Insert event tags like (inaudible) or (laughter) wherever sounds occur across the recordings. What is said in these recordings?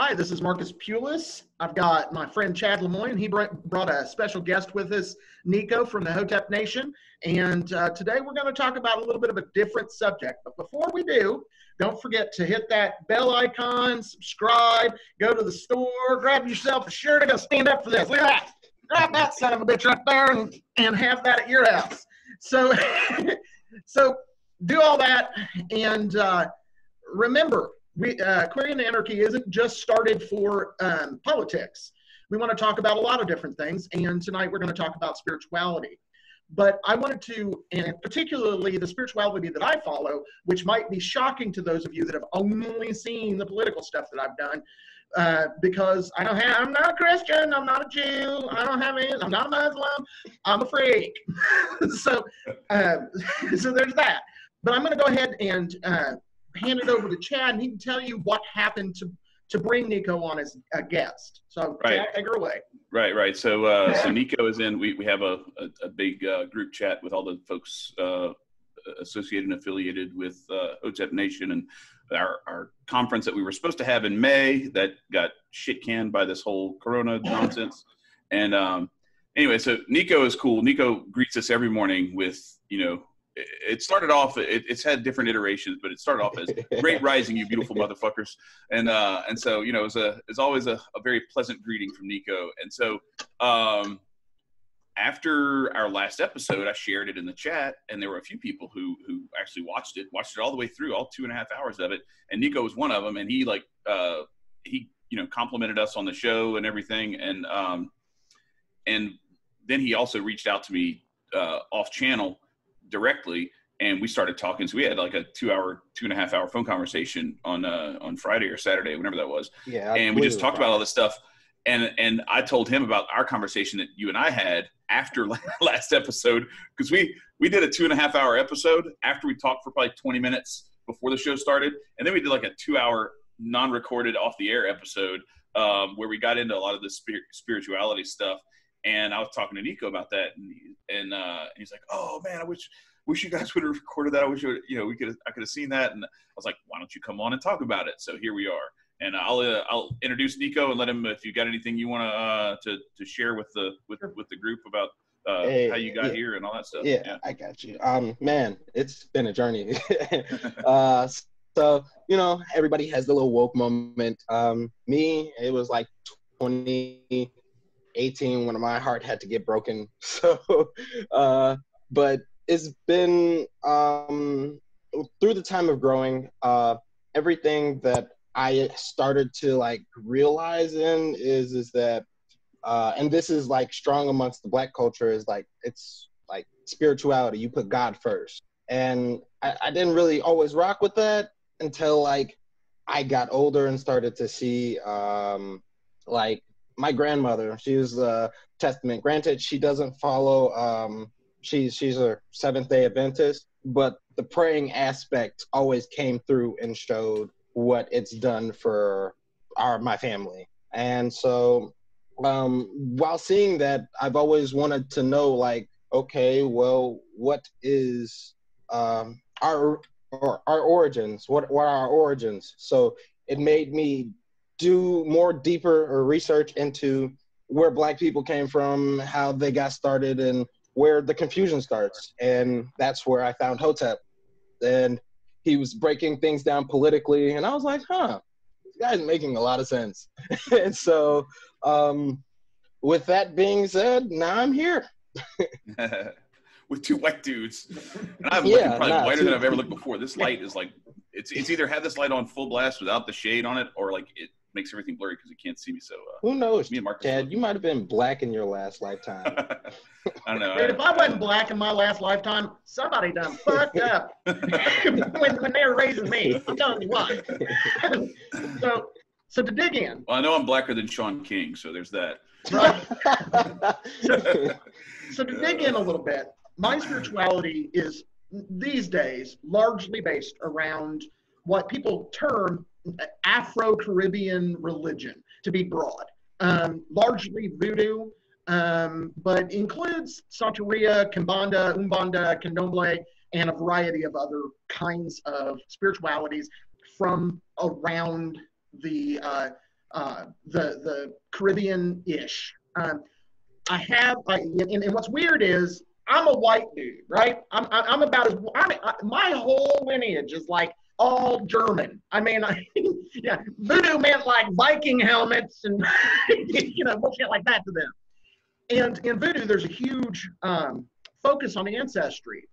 Hi, this is Marcus Pulis. I've got my friend Chad Lemoine. He brought a special guest with us, Nico from the Hotep Nation. And uh, today we're going to talk about a little bit of a different subject. But before we do, don't forget to hit that bell icon, subscribe, go to the store, grab yourself a shirt. To stand up for this. Look at that. Grab that son of a bitch right there and, and have that at your house. So, (laughs) so do all that. And uh, remember, we, uh, Anarchy isn't just started for um, politics. We want to talk about a lot of different things, and tonight we're going to talk about spirituality. But I wanted to, and particularly the spirituality that I follow, which might be shocking to those of you that have only seen the political stuff that I've done, uh, because I don't have, I'm not a Christian, I'm not a Jew, I don't have any, I'm not a Muslim, I'm a freak. (laughs) so, uh, (laughs) so there's that. But I'm going to go ahead and uh, hand it over to Chad, and he can tell you what happened to to bring Nico on as a guest. So right. Chad, take her away. Right, right. So uh, so (laughs) Nico is in. We we have a a, a big uh, group chat with all the folks uh, associated and affiliated with uh, Hotep Nation and our our conference that we were supposed to have in May that got shit canned by this whole Corona (laughs) nonsense. And um, anyway, so Nico is cool. Nico greets us every morning with you know it started off it, it's had different iterations but it started off as (laughs) great rising you beautiful motherfuckers. And uh and so you know it was a it's always a, a very pleasant greeting from nico. And so um after our last episode i shared it in the chat and there were a few people who who actually watched it watched it all the way through all two and a half hours of it. And nico was one of them and he like uh he you know complimented us on the show and everything. And um and then he also reached out to me uh off channel directly and we started talking. So we had like a two hour, two and a half hour phone conversation on uh, on Friday or Saturday, whenever that was. Yeah. And we just talked about all this stuff. And and I told him about our conversation that you and I had after (laughs) last episode because we we did a two and a half hour episode after we talked for probably 20 minutes before the show started, and then we did like a two hour non recorded off the air episode um, where we got into a lot of the spir- spirituality stuff. And I was talking to Nico about that, and and, uh, and he's like, "Oh man, I wish wish you guys (laughs) would have recorded that. I wish you, you know we could I could have seen that." And I was like, "Why don't you come on and talk about it?" So here we are, and I'll uh, I'll introduce Nico and let him if you got anything you want uh, to to share with the with with the group about uh, hey, how you got yeah, here and all that stuff. Yeah, yeah, I got you. Um, man, it's been a journey. (laughs) (laughs) uh, so you know, everybody has the little woke moment. Um, me, it was like 20 18 when my heart had to get broken. (laughs) So, uh, but it's been um, through the time of growing, uh, everything that I started to like realize in is is that, uh, and this is like strong amongst the black culture is like it's like spirituality. You put God first, and I, I didn't really always rock with that until like I got older and started to see um, like my grandmother, she was a Testament. Granted, she doesn't follow. Um, she's she's a Seventh Day Adventist, but the praying aspect always came through and showed what it's done for our my family. And so, um, while seeing that, I've always wanted to know, like, okay, well, what is um, our or our origins? What what are our origins? So it made me do more deeper research into where black people came from, how they got started, and where the confusion starts. And that's where I found Hotep. And he was breaking things down politically, and I was like, huh, this guy's making a lot of sense. (laughs) and so, um, with that being said, now I'm here. (laughs) with two white dudes. And I'm yeah, looking probably nah, whiter than I've ever looked before. This light is like it's it's either had this light on full blast without the shade on it, or like it makes everything blurry because you can't see me. So uh, who knows? Me and Mark. Dad, you might have been black in your last lifetime. (laughs) I don't know. Dude, if I wasn't black in my last lifetime, somebody done fucked up (laughs) when, when they were raising me. I'm telling you what. (laughs) so, so to dig in. Well, I know I'm blacker than Shaun King, so there's that. Right. so, so to dig in a little bit, my spirituality is these days largely based around what people term Afro Caribbean religion, to be broad. Um, largely voodoo, um, but includes Santeria, Kimbanda, Umbanda, Candomblé, and a variety of other kinds of spiritualities from around the uh, uh, the the Caribbean ish. Um, I have, I, and, and what's weird is I'm a white dude, right? I'm I'm about as I'm, I, my whole lineage is like all German. I mean, I, (laughs) yeah, voodoo meant like Viking helmets and (laughs) you know bullshit like that to them. And in voodoo, there's a huge um, focus on ancestry,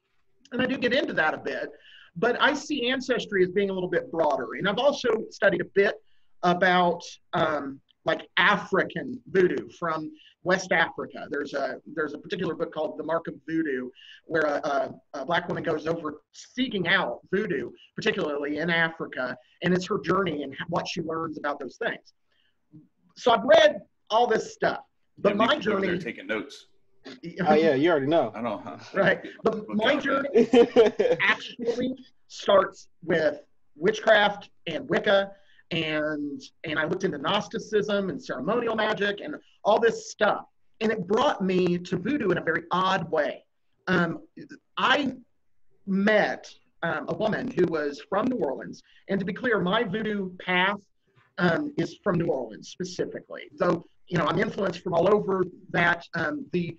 and I do get into that a bit. But I see ancestry as being a little bit broader, and I've also studied a bit about um, like African voodoo from West Africa. There's a there's a particular book called The Mark of Voodoo, where a, a, a, black woman goes over seeking out voodoo, particularly in Africa, and it's her journey and what she learns about those things. So I've read all this stuff, but Yeah, my Nico's over there journey. taking notes. (laughs) oh yeah, you already know. I know. Huh? Right, but my journey actually starts with witchcraft and Wicca, and and I looked into Gnosticism and ceremonial magic and all this stuff, and it brought me to voodoo in a very odd way. Um, I met um, a woman who was from New Orleans, and to be clear, my voodoo path um, is from New Orleans specifically. Though you know I'm influenced from all over that. Um, the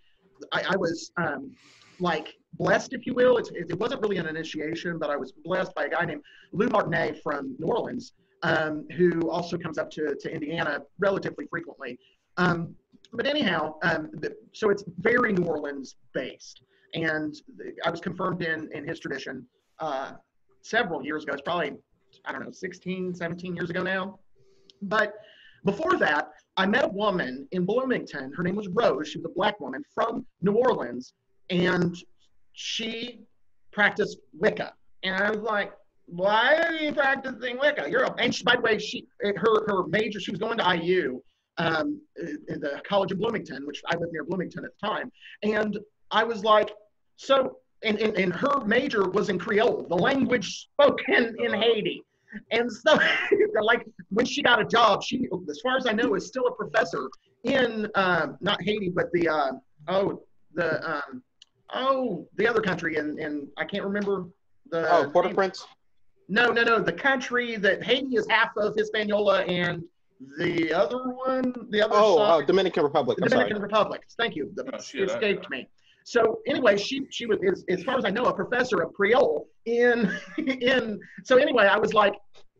I, I was um, like blessed, if you will. It wasn't really an initiation, but I was blessed by a guy named Lou Martinie from New Orleans, um, who also comes up to, to Indiana relatively frequently. Um, but anyhow, um, the, so it's very New Orleans based. And I was confirmed in, in his tradition uh, several years ago. It's probably, I don't know, 16, 17 years ago now. But before that, I met a woman in Bloomington. Her name was Rose. She was a black woman from New Orleans, and she practiced Wicca. And I was like, "Why are you practicing Wicca? You're a." And she, by the way, she her her major. She was going to IU, um, in the College of Bloomington, which I lived near Bloomington at the time. And I was like, so. And, and, and her major was in Creole, the language spoken in Haiti. And so, (laughs) like, when she got a job, she, as far as I know, is still a professor in um, not Haiti, but the uh, oh the um, oh the other country, and and I can't remember the. oh. Port-au-Prince. No, no, no. The country that Haiti is half of Hispaniola, and the other one, the other Oh, side, oh, Dominican Republic. the I'm Dominican sorry. Republic. Thank you. The, Oh, shit, it escaped me. So anyway, she she was as, as far as I know a professor of Creole in (laughs) in. So anyway, I was like,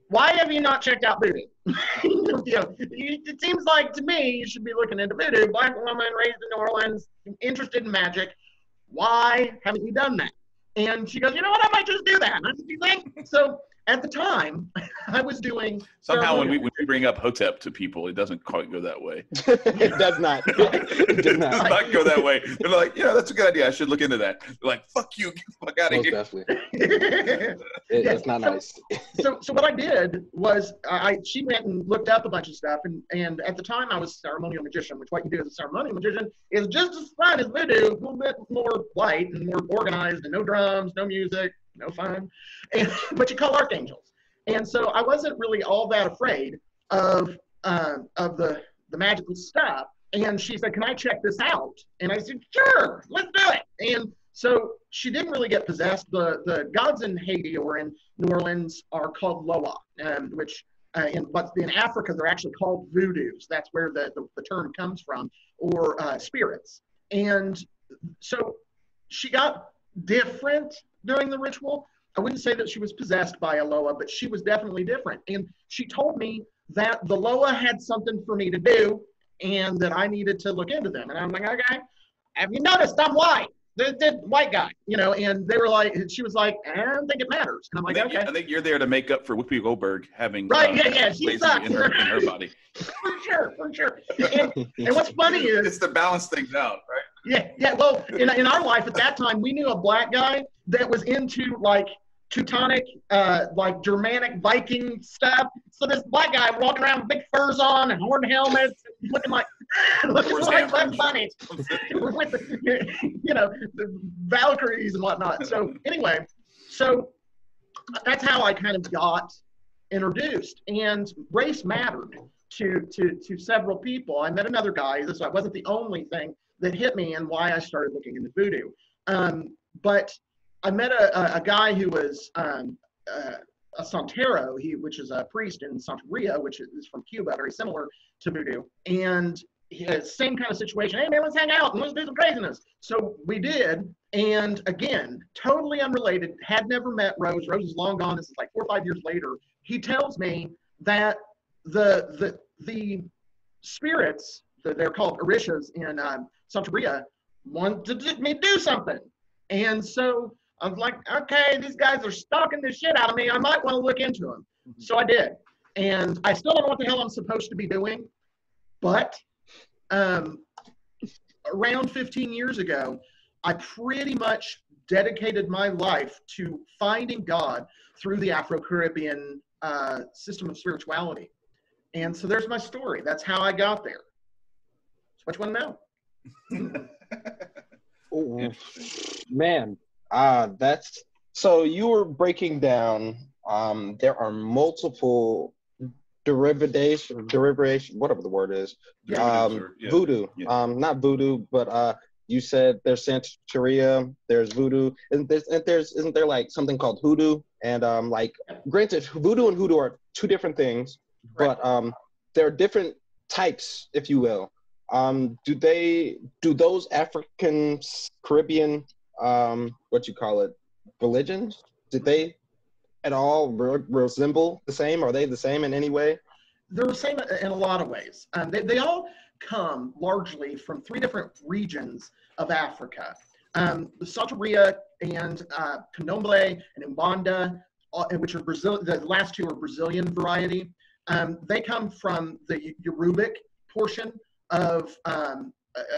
why have you not checked out voodoo? (laughs) you know, it seems like to me you should be looking into voodoo. Black woman raised in New Orleans, interested in magic. Why haven't you done that? And she goes, you know what? I might just do that. And I you think? So at the time, (laughs) I was doing Somehow, when we when we bring up Hotep to people, it doesn't quite go that way. (laughs) (laughs) it does not. It does It not. does not go that way. They're like, yeah, that's a good idea. I should look into that. They're like, fuck you, get the fuck out of Most here. definitely. It, Yeah, It's not so- nice. so so what I did was I she went and looked up a bunch of stuff and and at the time I was a ceremonial magician, which what you do as a ceremonial magician is just as fun as voodoo, a little bit more light and more organized and no drums, no music, no fun, and, (laughs) but you call archangels. And so I wasn't really all that afraid of uh, of the the magical stuff. And she said, "Can I check this out?" And I said, "Sure, let's do it." And so she didn't really get possessed. The the gods in Haiti or in New Orleans are called Loa, um, which uh, in but in Africa they're actually called voodoos. That's where the, the, the term comes from, or uh, spirits. And so she got different during the ritual. I wouldn't say that she was possessed by a Loa, but she was definitely different. And she told me that the Loa had something for me to do and that I needed to look into them. And I'm like, okay, have you noticed I'm white? The, the white guy, you know, and they were like, she was like, I don't think it matters. And I'm I like, think, okay, I think you're there to make up for Whoopi Goldberg having Right, uh, yeah, yeah, she sucks. in her in her body. (laughs) for sure, for sure. And, and what's funny (laughs) is, It's to balance things out, right? yeah, yeah. Well, in, in our life at that time, we knew a black guy that was into like Teutonic, uh, like Germanic Viking stuff. So this black guy walking around with big furs on and horn helmets, looking like (laughs) looking like Bugs. Bunny, with (laughs) the, you know the Valkyries and whatnot. So anyway, so that's how I kind of got introduced, and race mattered to to to several people. I met another guy. This wasn't the only thing that hit me and why I started looking into voodoo. Um, but I met a, a, guy who was um, uh, a Santero, he, which is a priest in Santeria, which is from Cuba, very similar to voodoo. And he, same kind of situation. Hey man, let's hang out and let's do some craziness. So we did, and again, totally unrelated. Had never met Rose. Rose is long gone. This is like four or five years later. He tells me that the the the spirits, they're called orishas in um, Santeria, wanted me to do something, and so I was like, okay, these guys are stalking the shit out of me. I might want to look into them. Mm-hmm. So I did, and I still don't know what the hell I'm supposed to be doing, but um, around 15 years ago, I pretty much dedicated my life to finding God through the Afro Caribbean uh, system of spirituality. And so there's my story. That's how I got there. So what you want to know? (laughs) oh, man, uh, that's so you were breaking down. Um, there are multiple derivatives derivation, whatever the word is. Um, yeah. Voodoo. Yeah. Um, not voodoo, but uh, you said there's Santeria, there's voodoo, and there's, and there's isn't there like something called hoodoo? And um, like, granted, voodoo and hoodoo are two different things, right. but um, there are different types, if you will. Um, do they do those African Caribbean um, what you call it religions? Did they at all re- resemble the same? Are they the same in any way? They're the same in a lot of ways. Um, they, they all come largely from three different regions of Africa. Um, the Santeria and uh, Candomblé and Umbanda, uh, which are Brazil, the last two are Brazilian variety. Um, they come from the Yorubic portion of um,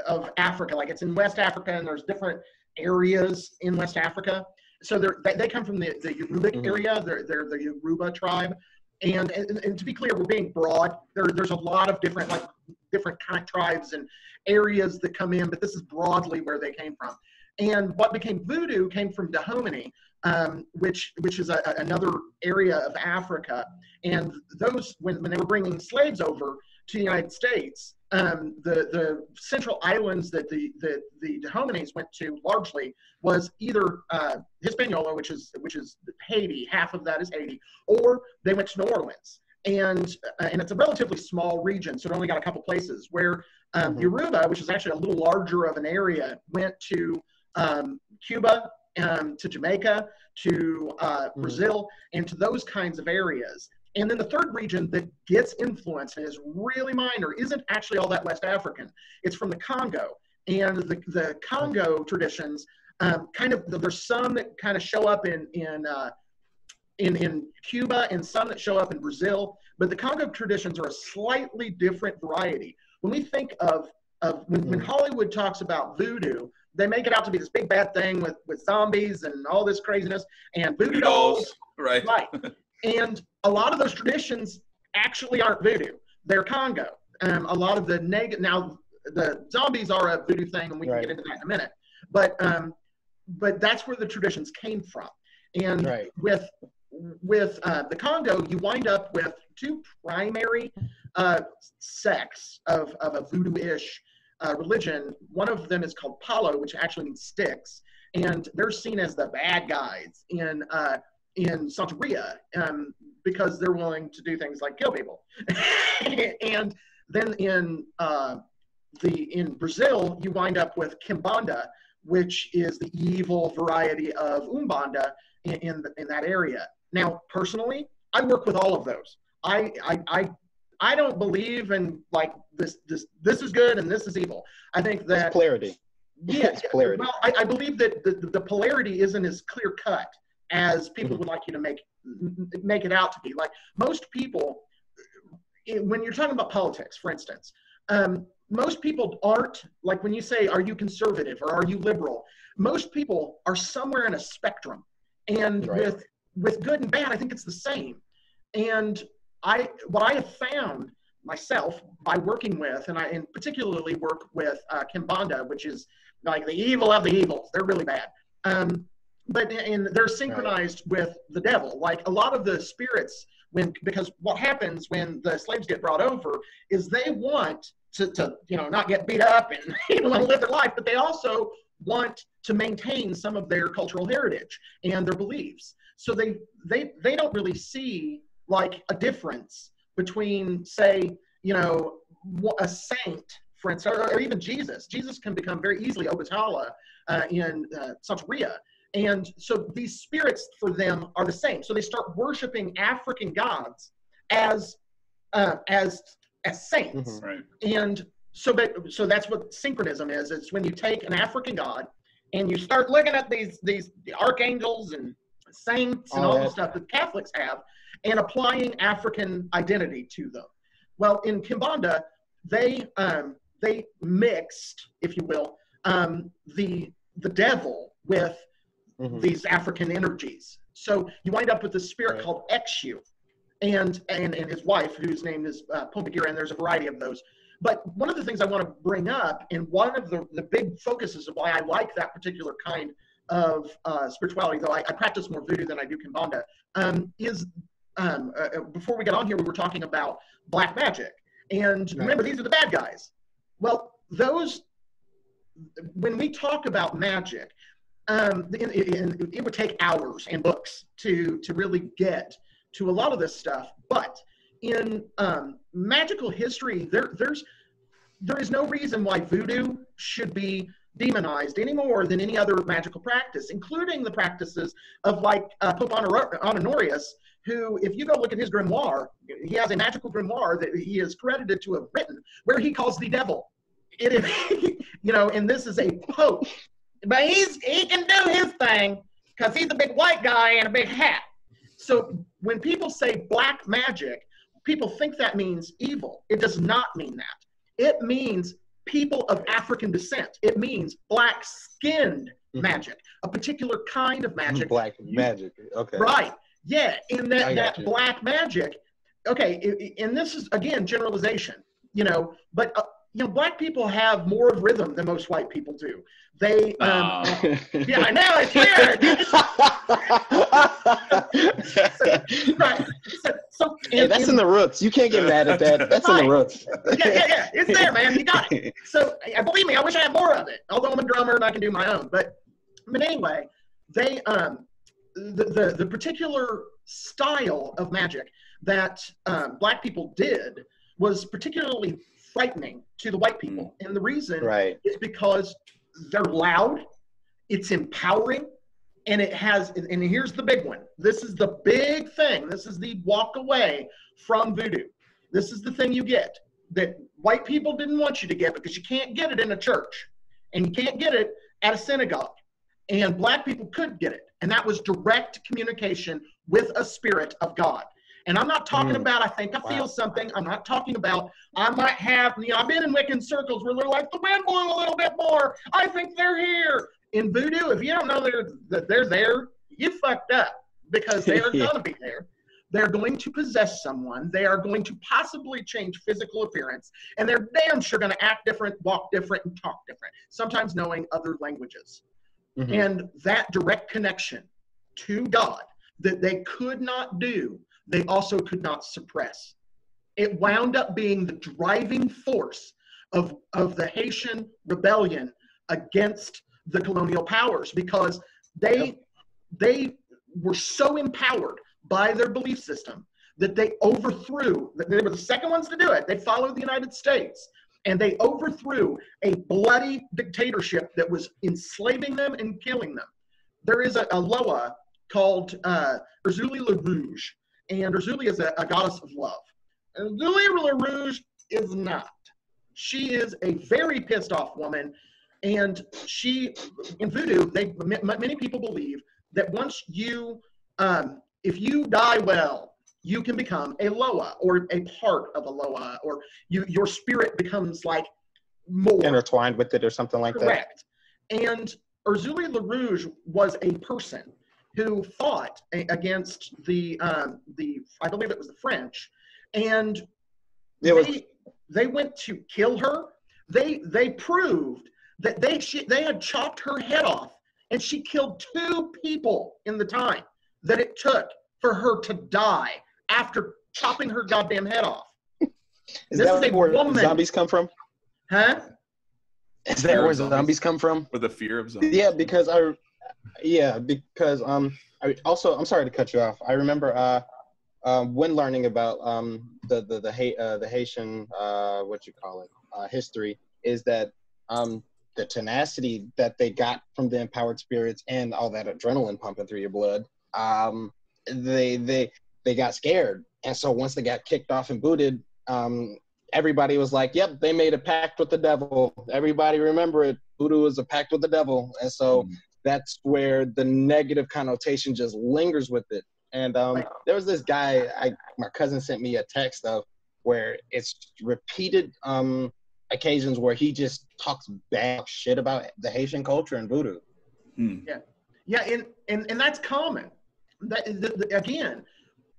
of Africa. Like it's in West Africa, and there's different areas in West Africa. So they're, they come from the, the Yorubic mm-hmm. area. They're, they're the Yoruba tribe. And, and, and, to be clear, we're being broad. There, there's a lot of different like different kind of tribes and areas that come in, but this is broadly where they came from. And what became voodoo came from Dahomey, um, which which is a, another area of Africa. And those when, when they were bringing slaves over to the United States, um, the the central islands that the the the Dahomenes went to largely was either uh, Hispaniola, which is which is Haiti, half of that is Haiti, or they went to New Orleans, and uh, and it's a relatively small region, so it only got a couple places. Where um, mm-hmm. Yoruba, which is actually a little larger of an area, went to um, Cuba, um, to Jamaica, to uh, mm-hmm. Brazil, and to those kinds of areas. And then the third region that gets influence and is really minor isn't actually all that West African. It's from the Congo. And the, the Congo traditions um, kind of, there's some that kind of show up in, in, uh, in, in Cuba and some that show up in Brazil. But the Congo traditions are a slightly different variety. When we think of, of when, when mm-hmm. Hollywood talks about voodoo, they make it out to be this big bad thing with, with zombies and all this craziness and voodoo dolls. Right. Right. (laughs) And a lot of those traditions actually aren't voodoo. They're Congo. Um, a lot of the negative, now the zombies are a voodoo thing and we right. can get into that in a minute. But, um, but that's where the traditions came from. And right. with, with uh, the Congo, you wind up with two primary uh, sects of, of a voodoo-ish uh, religion. One of them is called Palo, which actually means sticks, and they're seen as the bad guys in uh, in Santeria um, because they're willing to do things like kill people. (laughs) and then in uh, the in Brazil, you wind up with Kimbanda, which is the evil variety of Umbanda in in, the, in that area. Now, personally, I work with all of those. I, I, I I don't believe in like this this this is good and this is evil. I think that it's polarity. Yeah, (laughs) it's polarity. Well, I, I believe that the, the polarity isn't as clear cut as people would like you to make make it out to be. Like most people, when you're talking about politics, for instance, um, most people aren't like when you say, "Are you conservative or are you liberal?" Most people are somewhere in a spectrum, and right. with with good and bad, I think it's the same. And I what I have found myself by working with, and I and particularly work with uh, Kimbanda, which is like the evil of the evils. They're really bad. Um, but and they're synchronized right. with the devil. Like a lot of the spirits, when because what happens when the slaves get brought over is they want to, to you know not get beat up and (laughs) you know want to live their life, but they also want to maintain some of their cultural heritage and their beliefs. So they they they don't really see like a difference between say you know a saint for instance, or, or even Jesus. Jesus can become very easily Obatala uh, in uh, Santeria. And so these spirits for them are the same. So they start worshiping African gods as uh, as as saints. Mm-hmm. Right. And so but, so that's what synchronism is. It's when you take an African god and you start looking at these these the archangels and saints and all, all the stuff that Catholics have and applying African identity to them. Well, in Kimbanda, they um, they mixed, if you will, um, the the devil with mm-hmm. these African energies. So you wind up with a spirit right. called Exu, and and and his wife, whose name is uh, Pomba Gira, and there's a variety of those. But one of the things I want to bring up, and one of the, the big focuses of why I like that particular kind of uh, spirituality, though I, I, practice more voodoo than I do Kimbanda, um, is um, uh, uh before we got on here, we were talking about black magic. And remember, these are the bad guys. Well, those, when we talk about magic, um, it, it, would take hours and books to, to really get to a lot of this stuff. But in um, magical history, there, there's, there is no reason why voodoo should be demonized any more than any other magical practice, including the practices of like uh, Pope Honorius, who, if you go look at his grimoire, he has a magical grimoire that he is credited to have written, where he calls the devil. It is, (laughs) you know, and this is a pope, but he's he can do his thing because he's a big white guy and a big hat. So when people say black magic, people think that means evil. It does not mean that. It means people of African descent. It means black skinned mm-hmm. magic, a particular kind of magic. Black magic. Okay. Right. Yeah, in that, that black magic. Okay, and this is again generalization, you know, but uh, you know, black people have more of rhythm than most white people do. They, um, (laughs) yeah, I know it's weird. so, (laughs) right. So, so hey, that's in, in, the roots. You can't get mad at that. That's right. in the roots. yeah, yeah, yeah. It's there, man. You got it. (laughs) So, believe me, I wish I had more of it. Although I'm a drummer and I can do my own, but but anyway, they um the, the, the particular style of magic that um, black people did was particularly frightening to the white people. Mm. And the reason right. is because they're loud, it's empowering, and it has, and here's the big one. This is the big thing. This is the walk away from voodoo. This is the thing you get that white people didn't want you to get because you can't get it in a church and you can't get it at a synagogue. And black people could get it and that was direct communication with a spirit of God. And I'm not talking mm. about, I think I feel wow. something. I'm not talking about, I might have, you know, I've been in Wiccan circles where they're like, the wind blew a little bit more. I think they're here. In voodoo, if you don't know they're, that they're there, you fucked up because they are (laughs) going to be there. They're going to possess someone. They are going to possibly change physical appearance. And they're damn sure going to act different, walk different, and talk different, sometimes knowing other languages. Mm-hmm. And that direct connection to God that they could not do, they also could not suppress. It wound up being the driving force of, of the Haitian rebellion against the colonial powers because they yep. they were so empowered by their belief system that they overthrew they were the second ones to do it they followed the united states and they overthrew a bloody dictatorship that was enslaving them and killing them. There is a, a Loa called uh, Erzulie Le Rouge, and Erzulie is a, a goddess of love. Erzulie Le Rouge is not. She is a very pissed off woman, and she, in voodoo, they many people believe that once you, um, if you die well, you can become a Loa or a part of a Loa, or you your spirit becomes like more intertwined with it or something like correct. that. Correct. And Erzulie Le Rouge was a person who fought a, against the um, the I believe it was the French, and they, was... they went to kill her. They they proved that they she, they had chopped her head off, and she killed two people in the time that it took for her to die after chopping her goddamn head off. (laughs) Is this that is where woman. zombies come from? Huh? Is that where zombies. zombies come from? With the fear of zombies. Yeah, because I, yeah, because um, I also, I'm sorry to cut you off. I remember uh, um, when learning about um, the the the, uh, the Haitian uh, what you call it uh, history is that um, the tenacity that they got from the empowered spirits and all that adrenaline pumping through your blood. Um, they they they got scared, and so once they got kicked off and booted, um, everybody was like, "Yep, they made a pact with the devil." Everybody remember it. Voodoo is a pact with the devil, and so mm-hmm. That's where the negative connotation just lingers with it. And um, there was this guy, I, my cousin sent me a text of where it's repeated um, occasions where he just talks bad shit about the Haitian culture and voodoo. Hmm. Yeah, yeah, and, and and that's common. That the, the, again,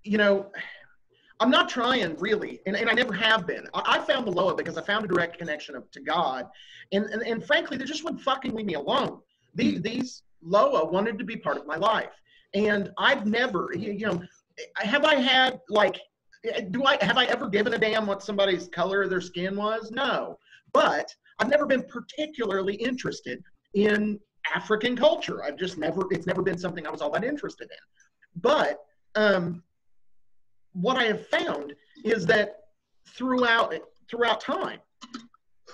you know, I'm not trying really, and, and I never have been. I, I found the Loa because I found a direct connection of, to God, and, and and frankly, they just wouldn't fucking leave me alone. These hmm. these Loa wanted to be part of my life, and I've never, you know, have I had like do I have I ever given a damn what somebody's color of their skin was? No. But I've never been particularly interested in African culture. I've just never it's never been something I was all that interested in. But um, what I have found is that throughout throughout time,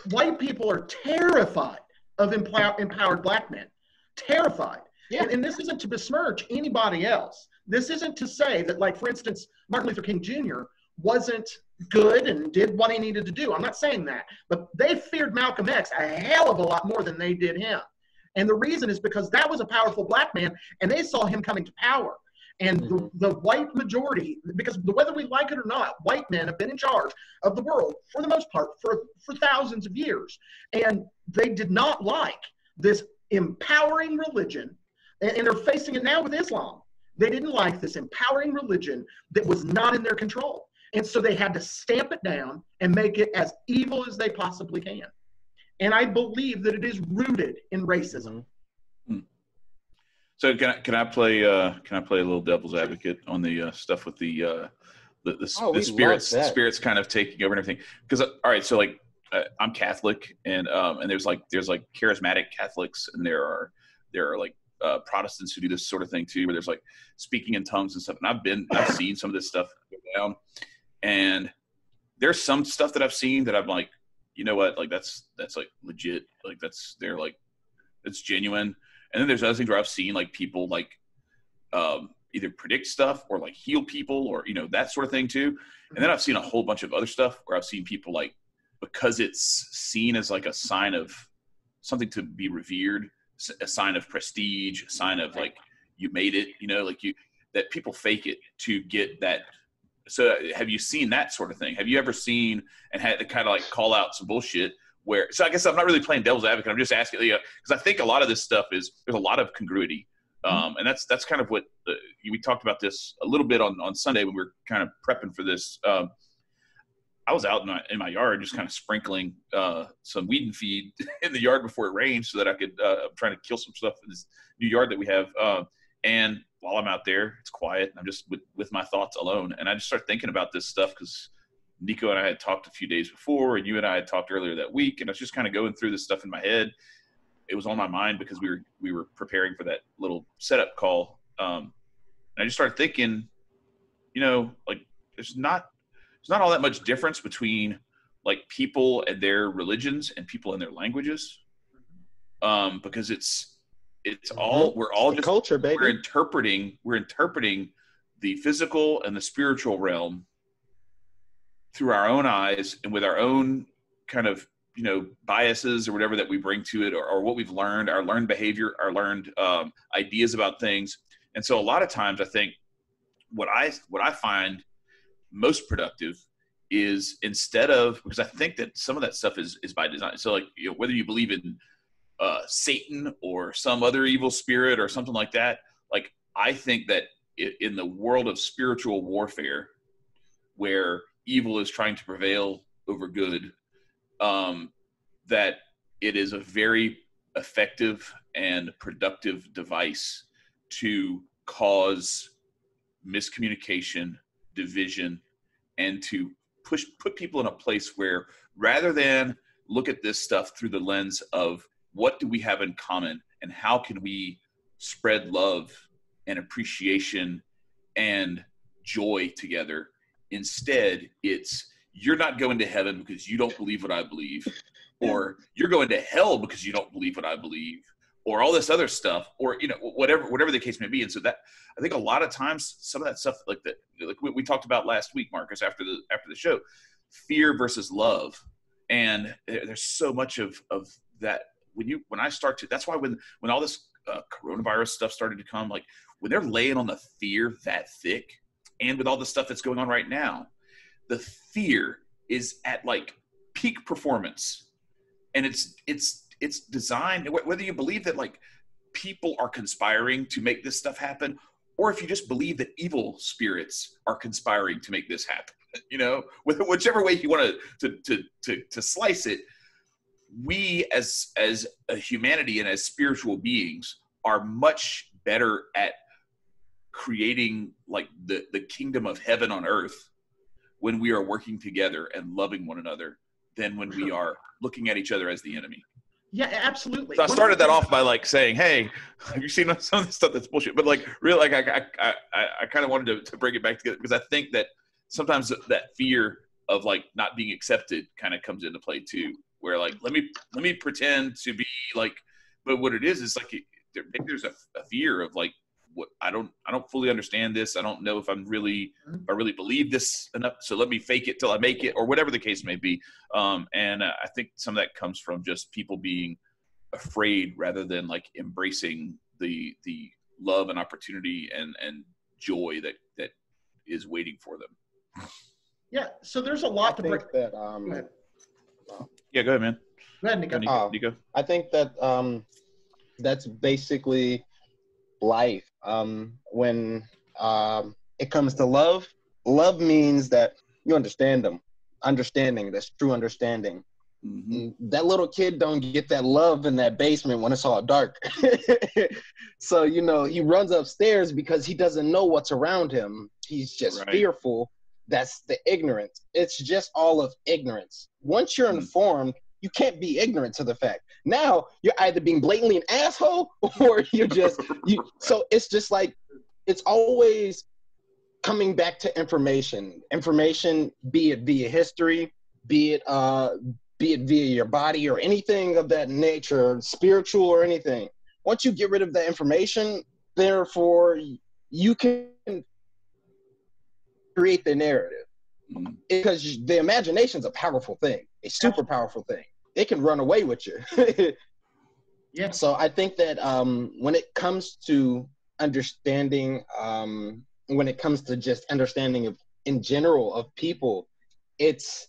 white people are terrified of empower, empowered black men. Terrified. Yeah. And, and this isn't to besmirch anybody else. This isn't to say that, like, for instance, Martin Luther King Jr. wasn't good and did what he needed to do. I'm not saying that. But they feared Malcolm X a hell of a lot more than they did him. And the reason is because that was a powerful black man and they saw him coming to power. And the, mm-hmm. the white majority, because whether we like it or not, white men have been in charge of the world for the most part for, for thousands of years. And they did not like this empowering religion. And, and they're facing it now with Islam. They didn't like this empowering religion that was not in their control. And so they had to stamp it down and make it as evil as they possibly can. And I believe that it is rooted in racism. Hmm. So can I, can I play uh, can I play a little devil's advocate on the uh, stuff with the uh, the, the, oh, the spirits spirits kind of taking over and everything? Because uh, all right, so like I'm Catholic and um, and there's like there's like charismatic Catholics and there are there are like uh, Protestants who do this sort of thing too, where there's like speaking in tongues and stuff. And I've been, I've (laughs) seen some of this stuff go down, and there's some stuff that I've seen that I'm like, you know what, like that's that's like legit, like that's they're like, it's genuine. And then there's other things where I've seen like people like um, either predict stuff or like heal people or you know that sort of thing too. And then I've seen a whole bunch of other stuff where I've seen people like because it's seen as like a sign of something to be revered a sign of prestige, a sign of like you made it, you know, like you that people fake it to get that. So have you seen that sort of thing? Have you ever seen and had to kind of like call out some bullshit where? So I guess I'm not really playing devil's advocate. I'm just asking because you know, I think a lot of this stuff is there's a lot of congruity. Mm-hmm. Um, and that's that's kind of what the, we talked about this a little bit on, on Sunday when we were kind of prepping for this. Um, I was out in my, in my yard just kind of sprinkling uh, some weed and feed (laughs) in the yard before it rained so that I could uh, I'm trying to kill some stuff in this new yard that we have. Uh, and while I'm out there, it's quiet. I'm just with, with my thoughts alone. And I just start thinking about this stuff because Nico and I had talked a few days before, and you and I had talked earlier that week. And I was just kind of going through this stuff in my head. It was on my mind because we were we were preparing for that little setup call. Um, and I just started thinking, you know, like there's not there's not all that much difference between like people and their religions and people and their languages. Um, because it's it's mm-hmm. all we're all just culture baby. we're interpreting we're interpreting the physical and the spiritual realm through our own eyes and with our own kind of you know biases or whatever that we bring to it or, or what we've learned our learned behavior our learned um, ideas about things. And so a lot of times i think what i what i find most productive is instead of because I think that some of that stuff is is by design. So like you know, whether you believe in uh, Satan or some other evil spirit or something like that, like I think that in the world of spiritual warfare, where evil is trying to prevail over good, um, that it is a very effective and productive device to cause miscommunication, division, and to push put people in a place where rather than look at this stuff through the lens of what do we have in common and how can we spread love and appreciation and joy together. Instead, it's you're not going to heaven because you don't believe what I believe, or you're going to hell because you don't believe what I believe, or all this other stuff, or you know whatever whatever the case may be. And so that I think a lot of times some of that stuff like that like we, we talked about last week, Marcus, after the after the show, fear versus love, and there's so much of of that when you when I start to that's why when when all this uh, coronavirus stuff started to come, like when they're laying on the fear that thick, and with all the stuff that's going on right now, the fear is at like peak performance, and it's it's it's designed whether you believe that like people are conspiring to make this stuff happen or if you just believe that evil spirits are conspiring to make this happen (laughs) you know? (laughs) Whichever way you want to to to to slice it we as as a humanity and as spiritual beings are much better at creating like the the kingdom of heaven on earth when we are working together and loving one another than when we are looking at each other as the enemy yeah, absolutely. So I started that off by like saying, "Hey, (laughs) have you seen some of the stuff that's bullshit?" But like, really, like I, I, I, I kind of wanted to, to bring it back together because I think that sometimes that fear of like not being accepted kind of comes into play too. Where like, let me let me pretend to be like, but what it is is like, there, maybe there's a, a fear of like what I don't I don't fully understand this. I don't know if I'm really if I really believe this enough. So let me fake it till I make it, or whatever the case may be. Um, and uh, I think some of that comes from just people being afraid rather than like embracing the the love and opportunity and and joy that that is waiting for them. Yeah. So there's a lot I to think break. that um, Go ahead. Yeah, go ahead, man. Go ahead, Nico. Nico. Uh, Nico. I think that um, that's basically life. Um, when um, it comes to love, love means that you understand them. Understanding, that's true understanding. Mhm. That little kid don't get that love in that basement when it's all dark. (laughs) so you know he runs upstairs because he doesn't know what's around him. He's just Right. fearful. That's the ignorance. It's just all of ignorance. Once you're Hmm. informed, you can't be ignorant to the fact. Now you're either being blatantly an asshole (laughs) or you're just you. So it's just like it's always coming back to information. Information, be it via history, be it uh, be it via your body or anything of that nature, spiritual or anything. Once you get rid of that information, therefore you can create the narrative Mhm. because the imagination is a powerful thing, a super powerful thing. It can run away with you. (laughs) Yeah. So I think that um, when it comes to understanding, um, when it comes to just understanding of in general of people, it's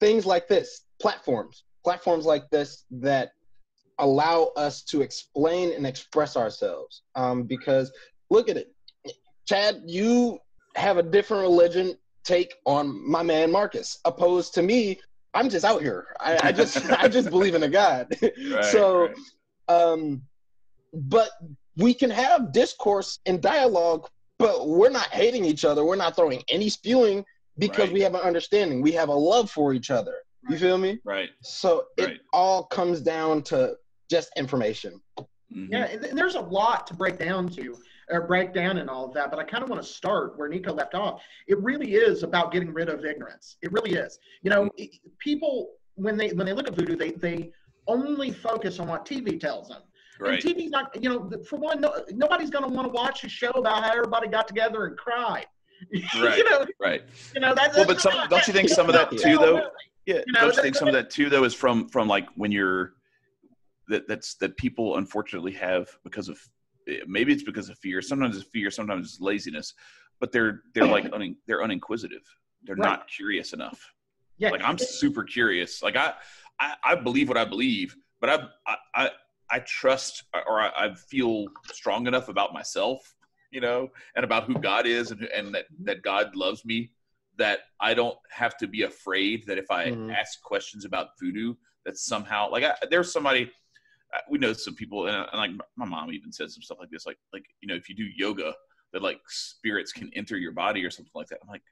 things like this, platforms, platforms like this that allow us to explain and express ourselves. Um, because look at it, Chad, you have a different religion take on my man Marcus, opposed to me. I'm just out here. I, I just (laughs) I just believe in a God. Right, so right. um but we can have discourse and dialogue but we're not hating each other we're not throwing any spewing because Right. we have an understanding we have a love for each other you feel me right. so Right. it all comes down to just information Mhm. Yeah, and there's a lot to break down to, or break down and all of that. But I kind of want to start where Nico left off. It really is about getting rid of ignorance. It really is. You know, it- mm-hmm. people when they when they look at voodoo, they they only focus on what TV tells them. Right. And TV's not, you know, for one, no, nobody's going to want to watch a show about how everybody got together and cried. (laughs) Right. you know, Right. you know that's Well, but some- don't you think some of that too, though? Yeah, You know, don't you think some of that too, though, is from from like when you're that that's that people unfortunately have because of maybe it's because of fear. Sometimes it's fear, sometimes it's laziness, but they're they're like un, they're uninquisitive. They're Right. not curious enough. Yeah, Like I'm super curious. Like I I, I believe what I believe, but I I I, I trust or I, I feel strong enough about myself, you know, and about who God is and and that that God loves me that I don't have to be afraid that if I Mhm. ask questions about voodoo, that somehow like I, there's somebody we know some people and, and like my mom even said some stuff like this, like like you know if you do yoga that like spirits can enter your body or something like that. I'm like,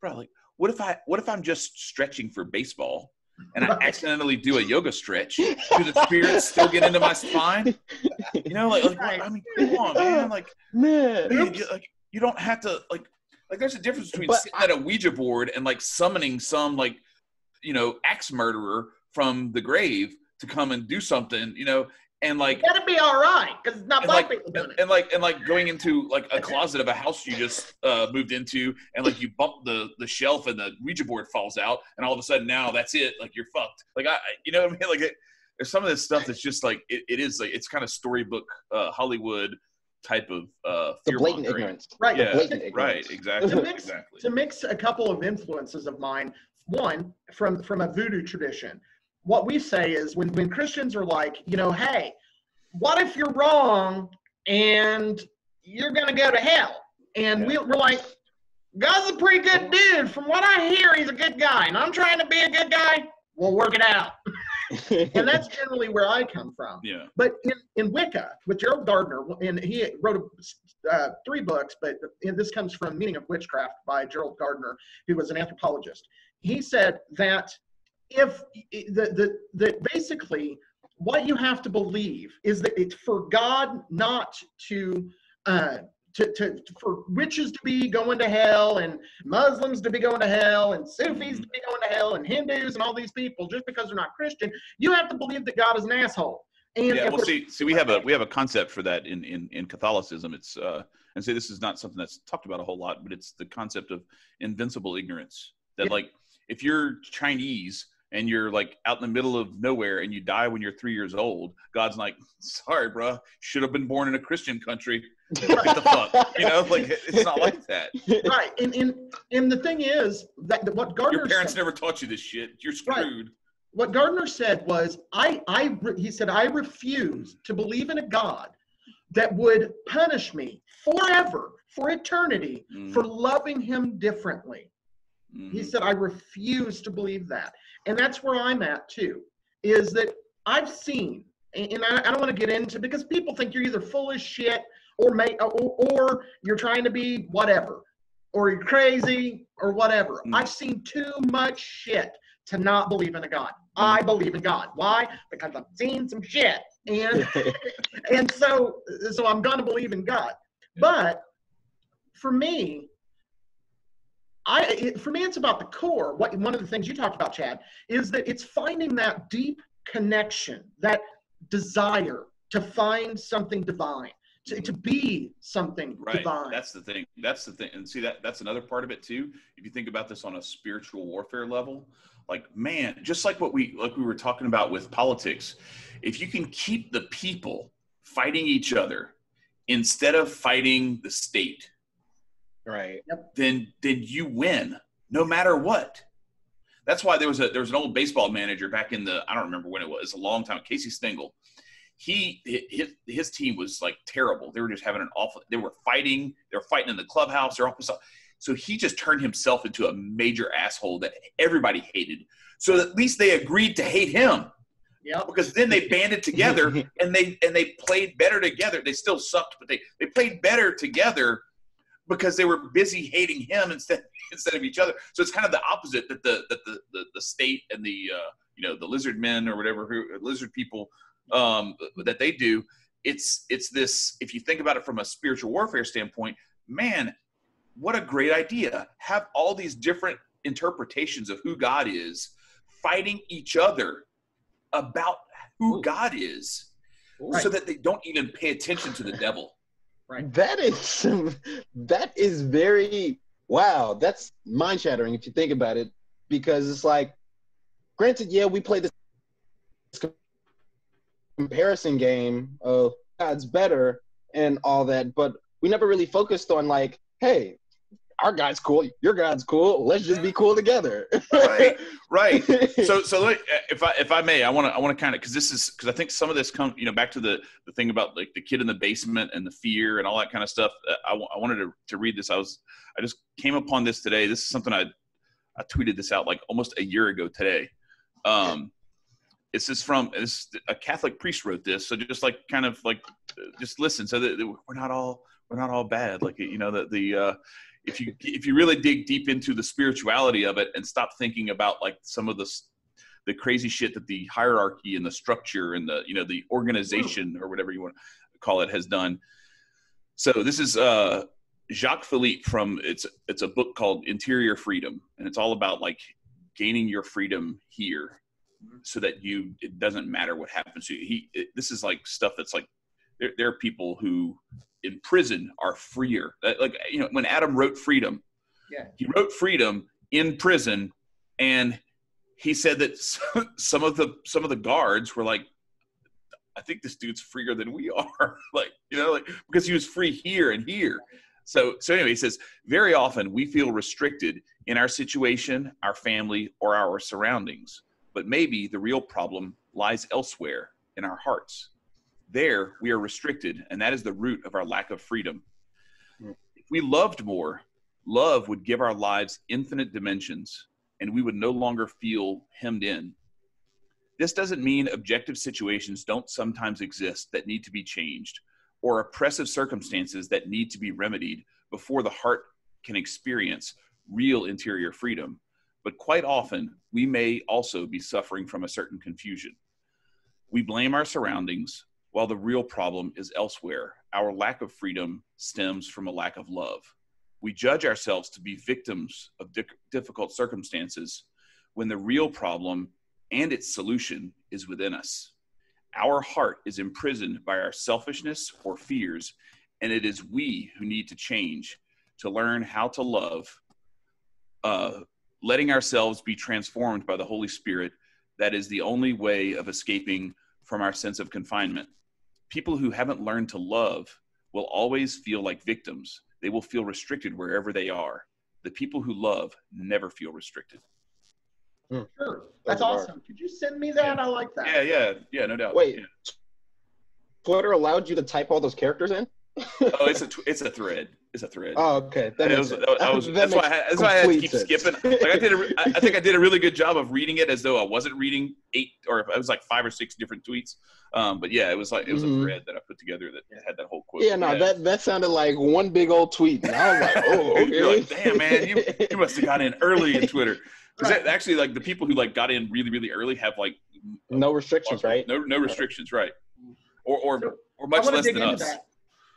bro, like what if I what if I'm just stretching for baseball and I (laughs) accidentally do a yoga stretch? Do the spirits still get into my spine? You know, like, like I mean, come on, man. Like, (laughs) Man. you, you- like you don't have to like like there's a difference between But sitting at a Ouija board and like summoning some like you know axe murderer from the grave to come and do something, you know, and like You gotta be all right, because it's not and black like, people doing it. and like and like going into like a closet of a house you just uh, moved into, and like you bump the the shelf and the Ouija board falls out, and all of a sudden now that's it, like you're fucked. Like I, I- you know what I mean? (laughs) Like it, there's some of this stuff that's just like it, it is like it's kind of storybook uh, Hollywood type of uh, The blatant fear-mongering. ignorance. Right. Yeah, blatant right, exactly, To mix- exactly. to mix a couple of influences of mine one from from a voodoo tradition what we say is when when christians are like you know hey what if you're wrong and you're gonna go to hell? And we, we're like god's a pretty good dude. From what i hear he's a good guy and i'm trying to be a good guy. We'll work it out. (laughs) And that's (laughs) generally where i come from. Yeah, but in, in Wicca, with Gerald Gardner, and he wrote uh, three books, but and this comes from Meaning of Witchcraft by Gerald Gardner, who was an anthropologist. He said that if the, the, the basically what you have to believe is that it's for God not to, uh, to, to, for witches to be going to hell and Muslims to be going to hell and Sufis to be going to hell and Hindus and all these people just because they're not Christian, you have to believe that God is an asshole. And yeah. Well, see, see, we have a we have a concept for that in in in Catholicism. It's uh, and say this is not something that's talked about a whole lot, but it's the concept of invincible ignorance. That Yeah. like if you're Chinese and you're like out in the middle of nowhere and you die when you're three years old, God's like, sorry, bro, should have been born in a Christian country. What the fuck? You know, like it's not like that. right and, and and the thing is that what gardner Your parents said, never taught you this shit. You're Right. screwed. what gardner said was i i he said i refuse to believe in a god that would punish me forever for eternity Mhm, for loving him differently he mhm. said i refuse to believe that and that's where i'm at too is that i've seen and I, I don't want to get into because people think you're either full of shit or may or, or you're trying to be whatever or you're crazy or whatever. Mm. i've seen too much shit to not believe in a god. I believe in god. Why? Because i've seen some shit. And (laughs) and so so i'm going to believe in god. But for me i it, for me it's about the core what one of the things you talked about chad is that it's finding that deep connection that desire to find something divine to, to be something Right. divine That's the thing. That's the thing. And see that that's another part of it too. If you think about this on a spiritual warfare level, like man, just like what we like we were talking about with politics, if you can keep the people fighting each other instead of fighting the state, right. then then you win no matter what. That's why there was a there was an old baseball manager back in the I don't remember when it was a long time Casey Stengel. He his, his team was like terrible. They were just having an awful. They were fighting. They were fighting in the clubhouse. They're all. So he just turned himself into a major asshole that everybody hated. So at least they agreed to hate him yep because then they banded together (laughs) and they and they played better together. They still sucked, but they they played better together because they were busy hating him instead (laughs) instead of each other. So it's kind of the opposite that the that the the, the state and the uh, you know the lizard men or whatever who lizard people um, that they do. It's it's this. If you think about it from a spiritual warfare standpoint, man, what a great idea! Have all these different interpretations of who God is fighting each other about who Ooh. God is Ooh. so that they don't even pay attention to the devil. Right. That is some, that is very wow. That's mind shattering if you think about it, because it's like, granted, yeah, we play this comparison game of God's better and all that, but we never really focused on like, hey, our guy's cool, your guy's cool. Let's just be cool together. Right, right. (laughs) So, so let, if I if I may, I want to I want to kind of because this is because I think some of this come you know back to the the thing about like the kid in the basement and the fear and all that kind of stuff. Uh, I, I wanted to to read this. I was I just came upon this today. This is something I I tweeted this out like almost a year ago today. Um, this is from this a Catholic priest wrote this. So just like kind of like uh, just listen. So that we're not all we're not all bad. Like you know that the uh, if you if you really dig deep into the spirituality of it and stop thinking about like some of the the crazy shit that the hierarchy and the structure and the you know the organization or whatever you want to call it has done. So this is uh, Jacques Philippe from it's it's a book called Interior Freedom, and it's all about like gaining your freedom here, so that you it doesn't matter what happens to you. He it, this is like stuff that's like there, there are people who in prison are freer. Like you know when Adam wrote Freedom, Yeah. he wrote Freedom in prison, and he said that (laughs) some of the some of the guards were like I think this dude's freer than we (laughs) are. like, you know, like because he was free here and here. So so anyway, he says very often we feel restricted in our situation, our family, or our surroundings. But maybe the real problem lies elsewhere in our hearts. There we are restricted, and that is the root of our lack of freedom. Mm. If we loved more, love would give our lives infinite dimensions, and we would no longer feel hemmed in this doesn't mean objective situations don't sometimes exist that need to be changed or oppressive circumstances that need to be remedied before the heart can experience real interior freedom. But quite often, we may also be suffering from a certain confusion. We blame our surroundings while the real problem is elsewhere. Our lack of freedom stems from a lack of love. We judge ourselves to be victims of di- difficult circumstances when the real problem and its solution is within us. Our heart is imprisoned by our selfishness or fears, and it is we who need to change to learn how to love, uh, letting ourselves be transformed by the Holy Spirit. That is the only way of escaping from our sense of confinement. People who haven't learned to love will always feel like victims. They will feel restricted wherever they are. The people who love never feel restricted. Hmm. Sure. That's Those awesome. Could you send me that? I like that. Yeah, yeah, yeah, no doubt. Wait, Yeah. Twitter allowed you to type all those characters in? Oh, it's a (laughs) tw- it's a thread. It's a thread. Oh, okay. That That was, that, that was, That that's why I had, that's why I had to keep sense. skipping. Like I did, a, re- I I think I did a really good job of reading it as though I wasn't reading eight or it was like five or six different tweets. Um, but yeah, it was like it was Mhm. a thread that I put together that had that whole quote. Yeah, no, that that sounded like one big old tweet. And I was like, (laughs) oh, okay. You're like, damn man, you, you must have got in early in Twitter. (laughs) Because actually, like the people who like got in really really early have like no restrictions, right? No no restrictions, right? Or or or much less than us. that.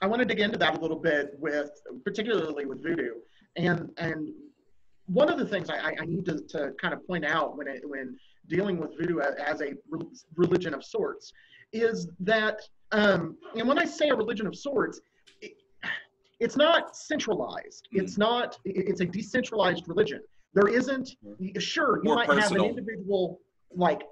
I want to dig into that a little bit with, particularly with voodoo, and and one of the things I, I- need to, to kind of point out when it, when dealing with voodoo as a re- religion of sorts is that, um, and when I say a religion of sorts, it, it's not centralized. Mm. It's not. It's a decentralized religion. There isn't. Sure, you More might personal. have an individual like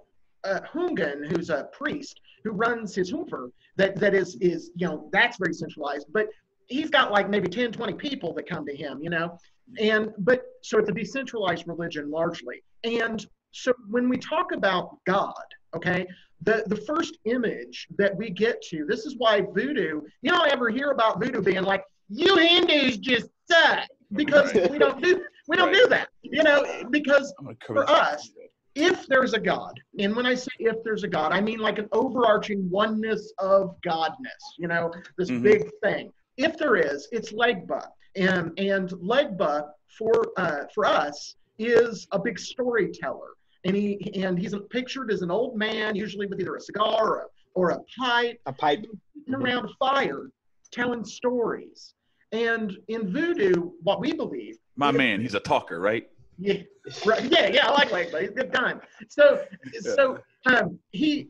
uh, Hungan, who's a priest who runs his hounfour, that that is is you know that's very centralized, but he's got like maybe 10, 20 people that come to him, you know, and but so it's a decentralized religion largely, and so when we talk about God, okay, the the first image that we get to, this is why voodoo, you don't ever hear about voodoo being like you Hindus just suck because Right. we don't do we don't Right. do that, you know, because for us, if there's a God, and when I say if there's a God, I mean like an overarching oneness of Godness, you know, this Mhm. big thing. If there is, it's Legba. And and Legba for uh, for us is a big storyteller. And he and he's pictured as an old man, usually with either a cigar or a, or a pipe, A pipe. sitting around a fire, telling stories. And in voodoo, what we believe My man, he's a talker, right? Yeah, right. Yeah, yeah, I like Legba. He's a good time. So, so um, he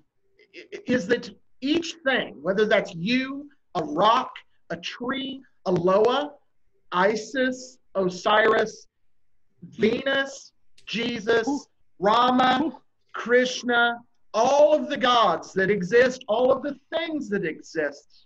is that each thing, whether that's you, a rock, a tree, a Loa, Isis, Osiris, Venus, Jesus, Rama, Krishna, all of the gods that exist, all of the things that exist,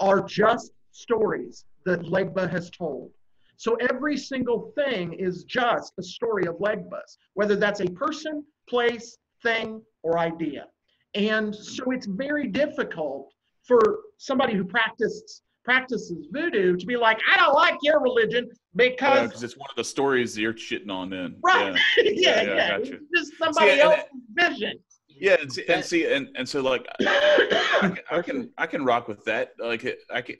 are just stories that Legba has told. So every single thing is just a story of Legbas, whether that's a person, place, thing, or idea. And so it's very difficult for somebody who practices practices voodoo to be like, I don't like your religion because Because it's one of the stories you're shitting on. Then, right, Yeah. (laughs) yeah, Yeah, yeah, yeah, it's just somebody See, and- else's vision. Yeah, and see, and, see, and, and so like (coughs) I can, I can I can rock with that. Like I can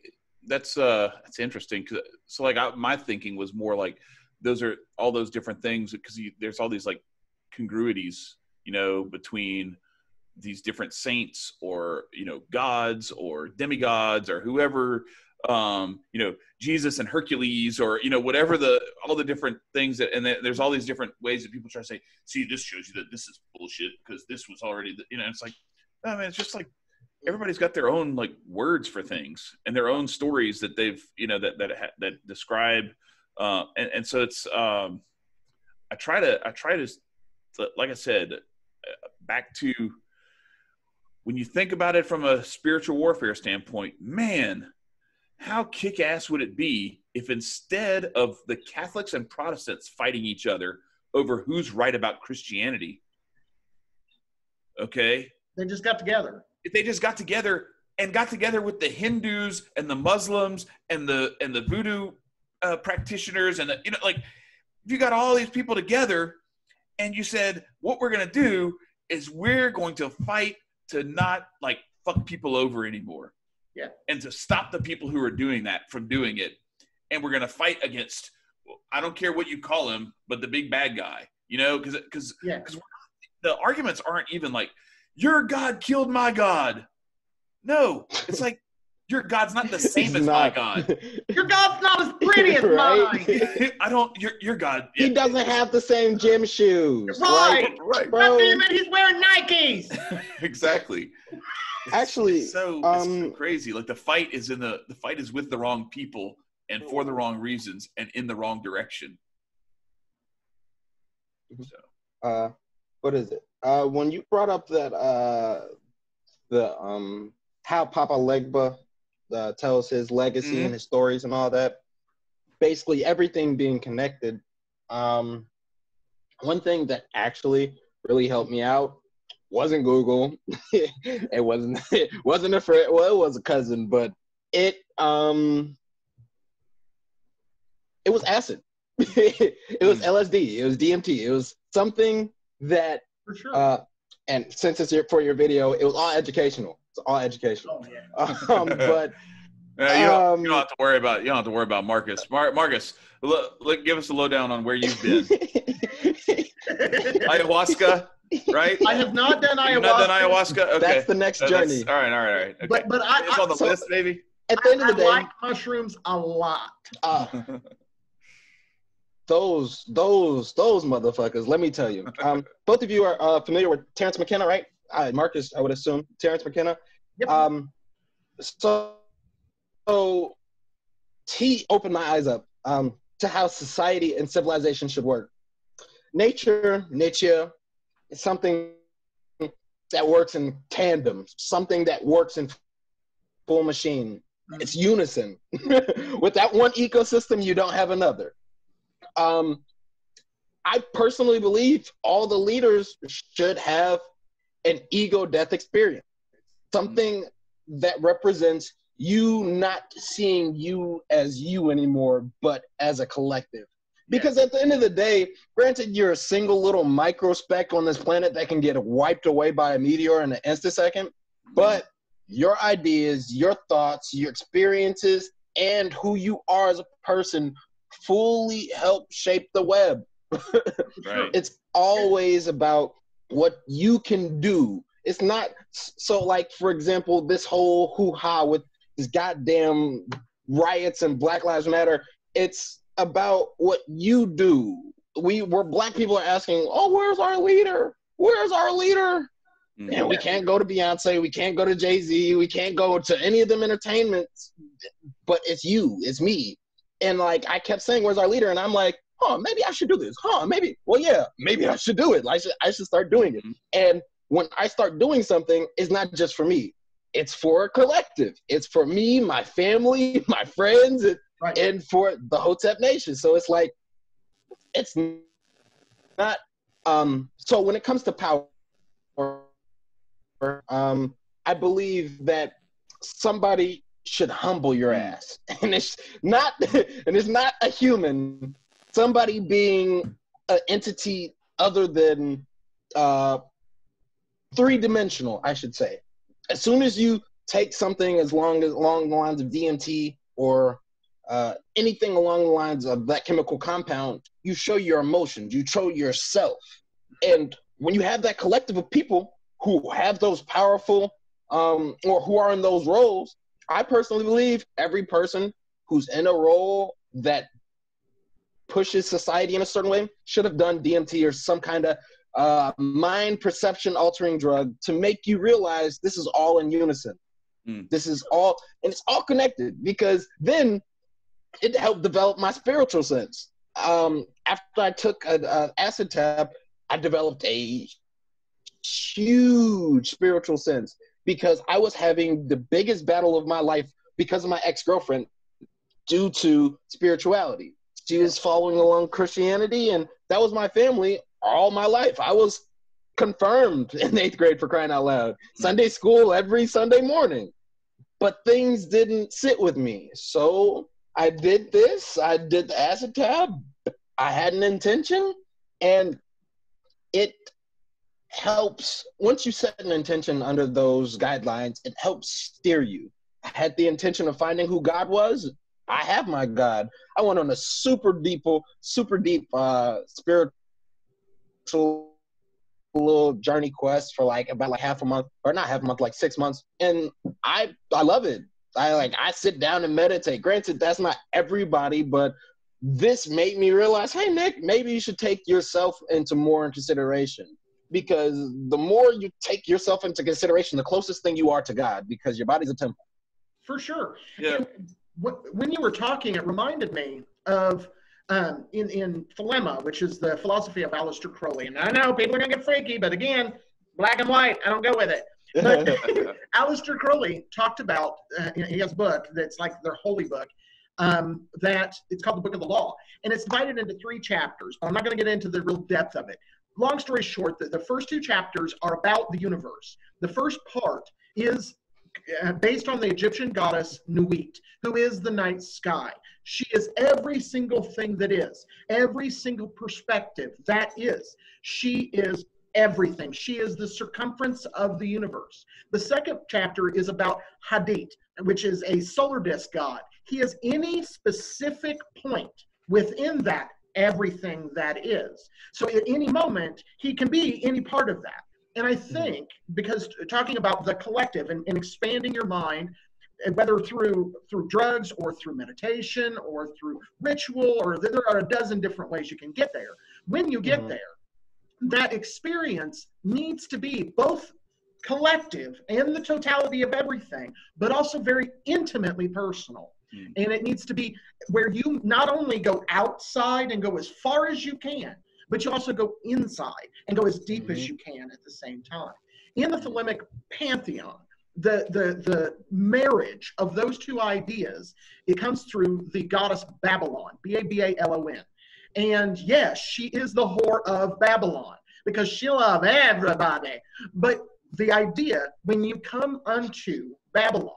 that's uh that's interesting. so like I, my thinking was more like those are all those different things because there's all these like congruities you know, between these different saints or you know gods or demigods or whoever um you know jesus and hercules or you know whatever the all the different things that and there's all these different ways that people try to say see this shows you that this is bullshit because this was already the, you know it's like i mean it's just like everybody's got their own like words for things and their own stories that they've you know that that that describe uh and, and so it's um i try to i try to like i said uh, back to when you think about it from a spiritual warfare standpoint, man, how kick ass would it be if instead of the Catholics and Protestants fighting each other over who's right about Christianity, okay? They just got together. If they just got together and got together with the Hindus and the Muslims and the and the voodoo uh, practitioners and the, you know like if you got all these people together and you said what we're going to do is we're going to fight to not like fuck people over anymore. Yeah. And to stop the people who are doing that from doing it. And we're going to fight against, I don't care what you call him, but the big bad guy, you know, because, because, yeah. because the arguments aren't even like, your God killed my God. No, it's like, your God's not the same It's as not. my God. (laughs) Your God's not as pretty as Right? mine. (laughs) I don't, your, your God. he doesn't have the same gym shoes. Right. Like, Right. bro. God he's wearing Nikes. (laughs) exactly. Actually, so, it's so um, crazy. Like the fight is in the the fight is with the wrong people and for the wrong reasons and in the wrong direction. So uh, what is it? Uh, when you brought up that uh, the um, how Papa Legba uh, tells his legacy Mhm. and his stories and all that, basically everything being connected. Um, one thing that actually really helped me out wasn't Google. (laughs) it wasn't. It (laughs) wasn't a friend. Well, it was a cousin, but it um, it was acid. (laughs) it was Mm. LSD. It was DMT. It was something that For sure. uh, and since it's your, for your video, it was all educational. It's all educational. oh, yeah. (laughs) Um, but (laughs) Uh, you, don't, Um, you don't have to worry about you don't have to worry about Marcus. Mar- Marcus, look, look, give us a lowdown on where you've been. (laughs) ayahuasca, right? I have not done ayahuasca. Not done ayahuasca. Okay, that's the next Uh, journey. All right, all right, all right. Okay. But but I, it's on the so- list, maybe. At the end I, of the day, I day, like mushrooms a lot. uh, those those those motherfuckers. Let me tell you. (laughs) Um, both of you are uh, familiar with Terence McKenna, right? Uh, Marcus, I would assume Terence McKenna. Yep. Um, so, so he opened my eyes up um, to how society and civilization should work. Nature, nature, is something that works in tandem, something that works in full machine. It's unison. (laughs) Without one ecosystem, you don't have another. Um, I personally believe all the leaders should have an ego death experience, something that represents you not seeing you as you anymore, but as a collective. Because at the end of the day, granted, you're a single little micro speck on this planet that can get wiped away by a meteor in an instant second, but your ideas, your thoughts, your experiences, and who you are as a person fully help shape the web. right. It's always about what you can do. It's not so like, for example, this whole hoo-ha with this goddamn riots and Black Lives Matter. It's about what you do. We where black people are asking, oh, where's our leader? Where's our leader? Mm. And we can't go to Beyonce, we can't go to Jay Z, we can't go to any of them entertainments, but it's you, it's me. And like I kept saying, "Where's our leader?" And I'm like, "Huh, maybe I should do this. Huh, maybe. Well, yeah, maybe I should do it. I should, I should start doing it." Mhm. And when I start doing something, it's not just for me; it's for a collective. It's for me, my family, (laughs) my friends, and, Right. and for the Hotep Nation. So it's like, it's not. Um. So when it comes to power um, I believe that somebody should humble your ass, (laughs) and it's not, and it's not a human. Somebody being an entity other than uh, three dimensional, I should say. As soon as you take something as long as along the lines of DMT or uh, anything along the lines of that chemical compound, you show your emotions, you show yourself, and when you have that collective of people who have those powerful um, or who are in those roles, I personally believe every person who's in a role that pushes society in a certain way should have done DMT or some kind of uh, mind perception altering drug to make you realize this is all in unison. Mm. This is all, and it's all connected because then it helped develop my spiritual sense. Um, after I took an acid tab, I developed a huge spiritual sense because I was having the biggest battle of my life because of my ex girlfriend due to spirituality. She was following along Christianity, and that was my family all my life. I was confirmed (laughs) in eighth grade for crying out loud. Hmm. Sunday school every Sunday morning. But things didn't sit with me. So I did this. I did the acid tab. I had an intention, and it helps once you set an intention under those guidelines it helps steer you. I had the intention of finding who god was. I have my god. I went on a super deep super deep uh spiritual little journey quest for like about like half a month or not half a month like six months. And i i love it. I like i sit down and meditate. Granted that's not everybody but this made me realize hey nick maybe you should take yourself into more consideration because the more you take yourself into consideration, the closest thing you are to God because your body's a temple. For sure. Yeah. when you were talking, it reminded me of um, in, in Thelema, which is the philosophy of Aleister Crowley. And I know people are going to get freaky, but again, black and white, I don't go with it. But (laughs) Aleister Crowley talked about, uh, he has a book that's like their holy book, um, that it's called the Book of the Law. And it's divided into three chapters. I'm not going to get into the real depth of it long story short, the, the first two chapters are about the universe. The first part is uh, based on the Egyptian goddess Nuit, who is the night sky. She is every single thing that is, every single perspective that is. She is everything. She is the circumference of the universe. The second chapter is about Hadit, which is a solar disk god. He is any specific point within that everything that is. So at any moment, he can be any part of that. And I mm-hmm. think because talking about the collective and, and expanding your mind, whether through through drugs or through meditation or through ritual, or there are a dozen different ways you can get there. When you get mm-hmm. there, that experience needs to be both collective and the totality of everything, but also very intimately personal. Mm. And it needs to be where you not only go outside and go as far as you can, but you also go inside and go as deep mm-hmm. as you can at the same time. In the Thelemic pantheon, the, the, the marriage of those two ideas, it comes through the goddess Babalon, B A B A L O N. And yes, she is the whore of Babylon because she loves everybody. But the idea, when you come unto Babalon,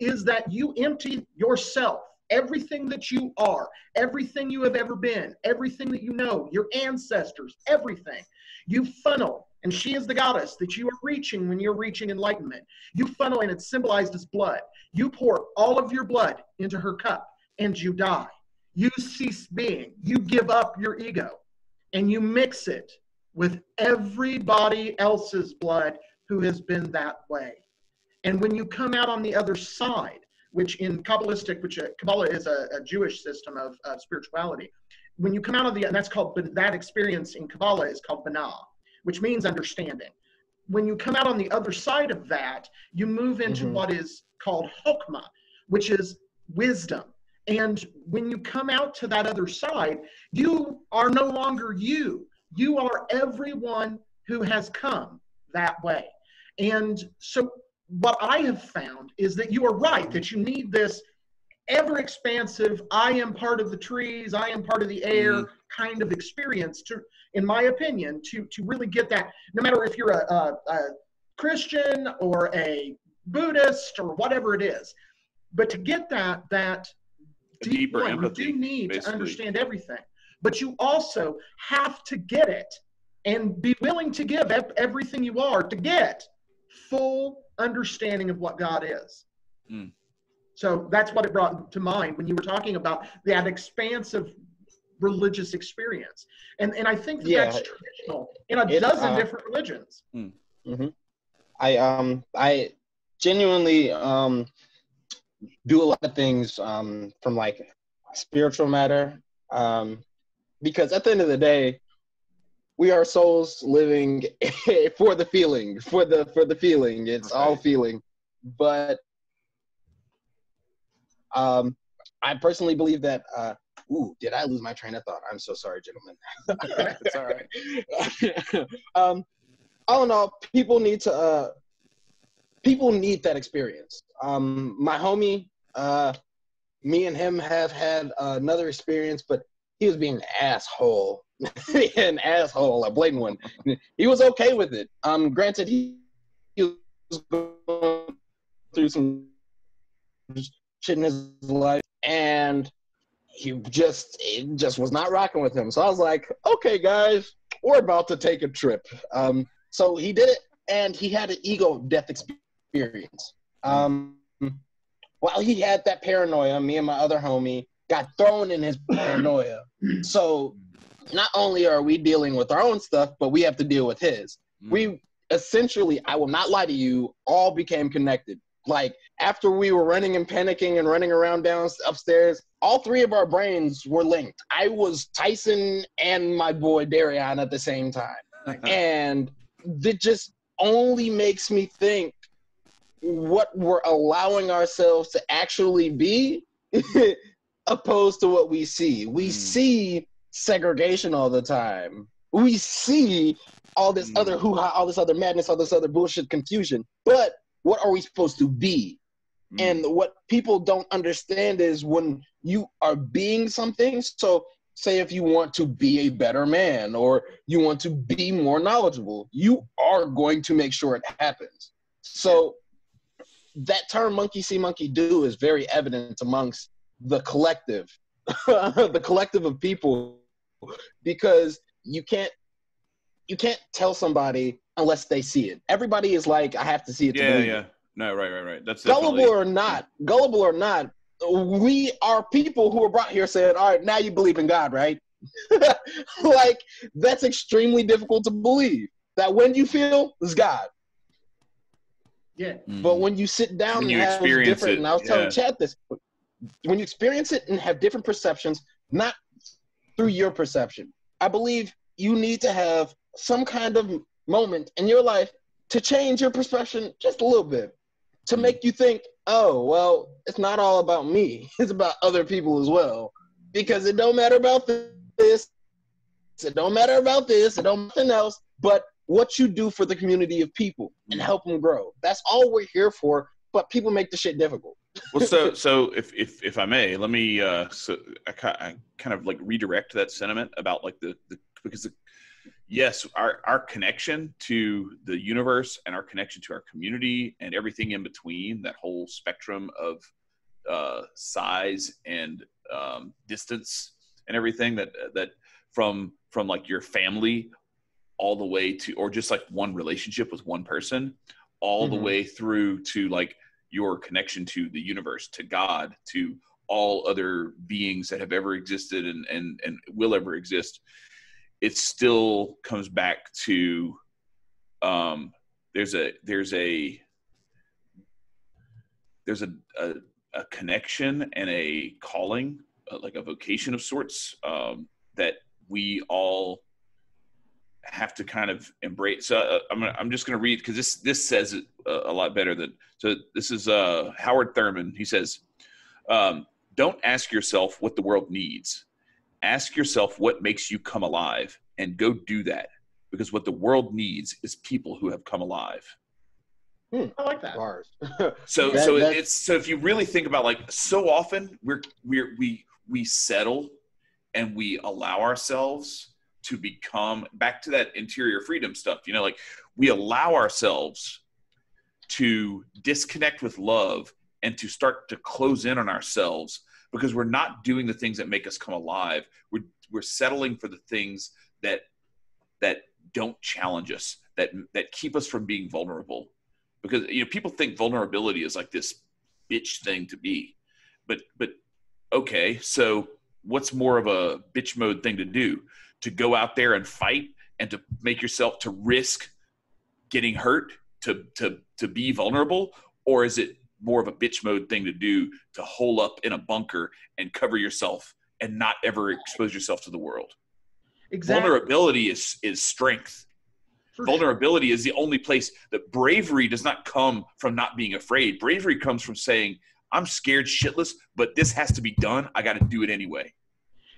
is that you empty yourself, everything that you are, everything you have ever been, everything that you know, your ancestors, everything. You funnel, and she is the goddess that you are reaching when you're reaching enlightenment. You funnel, and it's symbolized as blood. You pour all of your blood into her cup, and you die. You cease being. You give up your ego, and you mix it with everybody else's blood who has been that way. And when you come out on the other side, which in Kabbalistic, which uh, Kabbalah is a, a Jewish system of, of, spirituality, when you come out of the, and that's called, that experience in Kabbalah is called Binah, which means understanding. When you come out on the other side of that, you move into mm-hmm. what is called Hokmah, which is wisdom. And when you come out to that other side, you are no longer you. You are everyone who has come that way. And so what I have found is that you are right, that you need this ever expansive, I am part of the trees, I am part of the air mm-hmm. kind of experience to, in my opinion, to, to really get that, no matter if you're a, a, a Christian or a Buddhist or whatever it is, but to get that, that deep deeper one, empathy, you do need basically. to understand everything. But you also have to get it and be willing to give everything you are to get full understanding of what God is. Mm. So that's what it brought to mind when you were talking about that expansive religious experience. And and I think that Yeah. that's traditional in a It's, dozen uh, different religions. I um I genuinely um do a lot of things um from like spiritual matter um because at the end of the day we are souls living (laughs) for the feeling for the for the feeling it's all feeling but um I personally believe that uh ooh did I lose my train of thought I'm so sorry gentlemen (laughs) It's all right. (laughs) um, all in all, people need to. Uh, people need that experience. Um, my homie, uh, me and him have had another experience, but he was being an asshole, (laughs) an asshole, a blatant one. He was okay with it. Um, granted, he, was going through some shit in his life, and he just it just was not rocking with him. So I was like, okay, guys, we're about to take a trip. Um, so he did it, and he had an ego death experience. Um, while he had that paranoia, me and my other homie got thrown in his paranoia. So not only are we dealing with our own stuff, but we have to deal with his. Mm. We essentially, I will not lie to you, all became connected. Like after we were running and panicking and running around down upstairs, all three of our brains were linked. I was Tyson and my boy Darion at the same time (laughs) and that just only makes me think what we're allowing ourselves to actually be (laughs) opposed to what we see we Hmm. see segregation all the time we see all this other hoo ha all this other madness all this other bullshit confusion but what are we supposed to be Mm. and what people don't understand is when you are being something, so say if you want to be a better man or you want to be more knowledgeable, you are going to make sure it happens. So that term monkey see, monkey do is very evident amongst the collective, (laughs) the collective of people, because you can't you can't tell somebody unless they see it. Everybody is like, I have to see it to yeah, believe it yeah. No, right, right, right. That's gullible definitely. or not, gullible or not, we are people who are brought here saying, all right, now you believe in God, right? (laughs) like, that's extremely difficult to believe. That when you feel is God. Yeah. Mhm. But when you sit down When and you have experience different, it, and I was telling yeah. Chad this, when you experience it and have different perceptions, not through your perception, I believe you need to have some kind of moment in your life to change your perception just a little bit, to Mm. make you think, oh, well, it's not all about me, (laughs) it's about other people as well. Because it don't matter about this, it don't matter about this, it don't nothing else, but what you do for the community of people and Mm. help them grow. That's all we're here for. But people make the shit difficult. Well, so so if if if I may, let me uh so I, I kind of like redirect that sentiment about like the the because the, yes, our our connection to the universe and our connection to our community and everything in between that whole spectrum of uh size and um distance and everything that that from from like your family all the way to or just like one relationship with one person all the Mhm. way through to like your connection to the universe to god to all other beings that have ever existed and and and will ever exist it still comes back to um there's a there's a there's a a, a connection and a calling uh, like a vocation of sorts um that we all have to kind of embrace. So uh, I'm gonna, I'm just going to read because this this says it uh, a lot better than. So this is uh, Howard Thurman. He says, um, "Don't ask yourself what the world needs. Ask yourself what makes you come alive, and go do that. Because what the world needs is people who have come alive." I like that. Bars. (laughs) So That- so that's- it's so if you really think about like so often we're we're we we settle and we allow ourselves to become back to that interior freedom stuff you know like we allow ourselves to disconnect with love and to start to close in on ourselves because we're not doing the things that make us come alive. We're we're settling for the things that that don't challenge us that that keep us from being vulnerable. Because you know people think vulnerability is like this bitch thing to be. But but okay so what's more of a bitch mode thing to do? To go out there and fight and to make yourself to risk getting hurt, to to to be vulnerable, or is it more of a bitch mode thing to do to hole up in a bunker and cover yourself and not ever expose yourself to the world? Exactly. Vulnerability is is strength. For Vulnerability is the only place that bravery does not come from not being afraid. Bravery comes from saying, I'm scared shitless, but this has to be done. I got to do it anyway.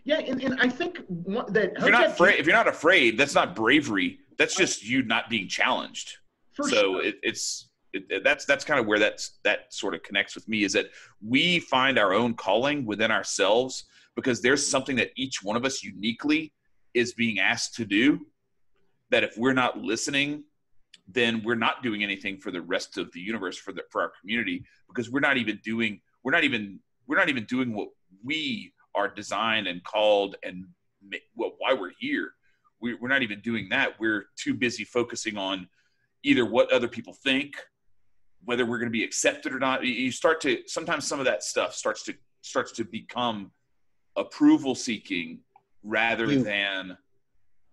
Yeah, and, and I think one, that If you're not afraid, if you're not afraid, that's not bravery. That's just you not being challenged. for so sure. it, it's it, it- that's that's kind of where that's that sort of connects with me is that we find our own calling within ourselves because there's something that each one of us uniquely is being asked to do that if we're not listening then we're not doing anything for the rest of the universe for the for our community because we're not even doing we're not even we're not even doing what we are designed and called and what why we're here. We, we're not even doing that. We're too busy focusing on either what other people think whether we're going to be accepted or not. You- you start to sometimes some of that stuff starts to starts to become approval seeking rather You- than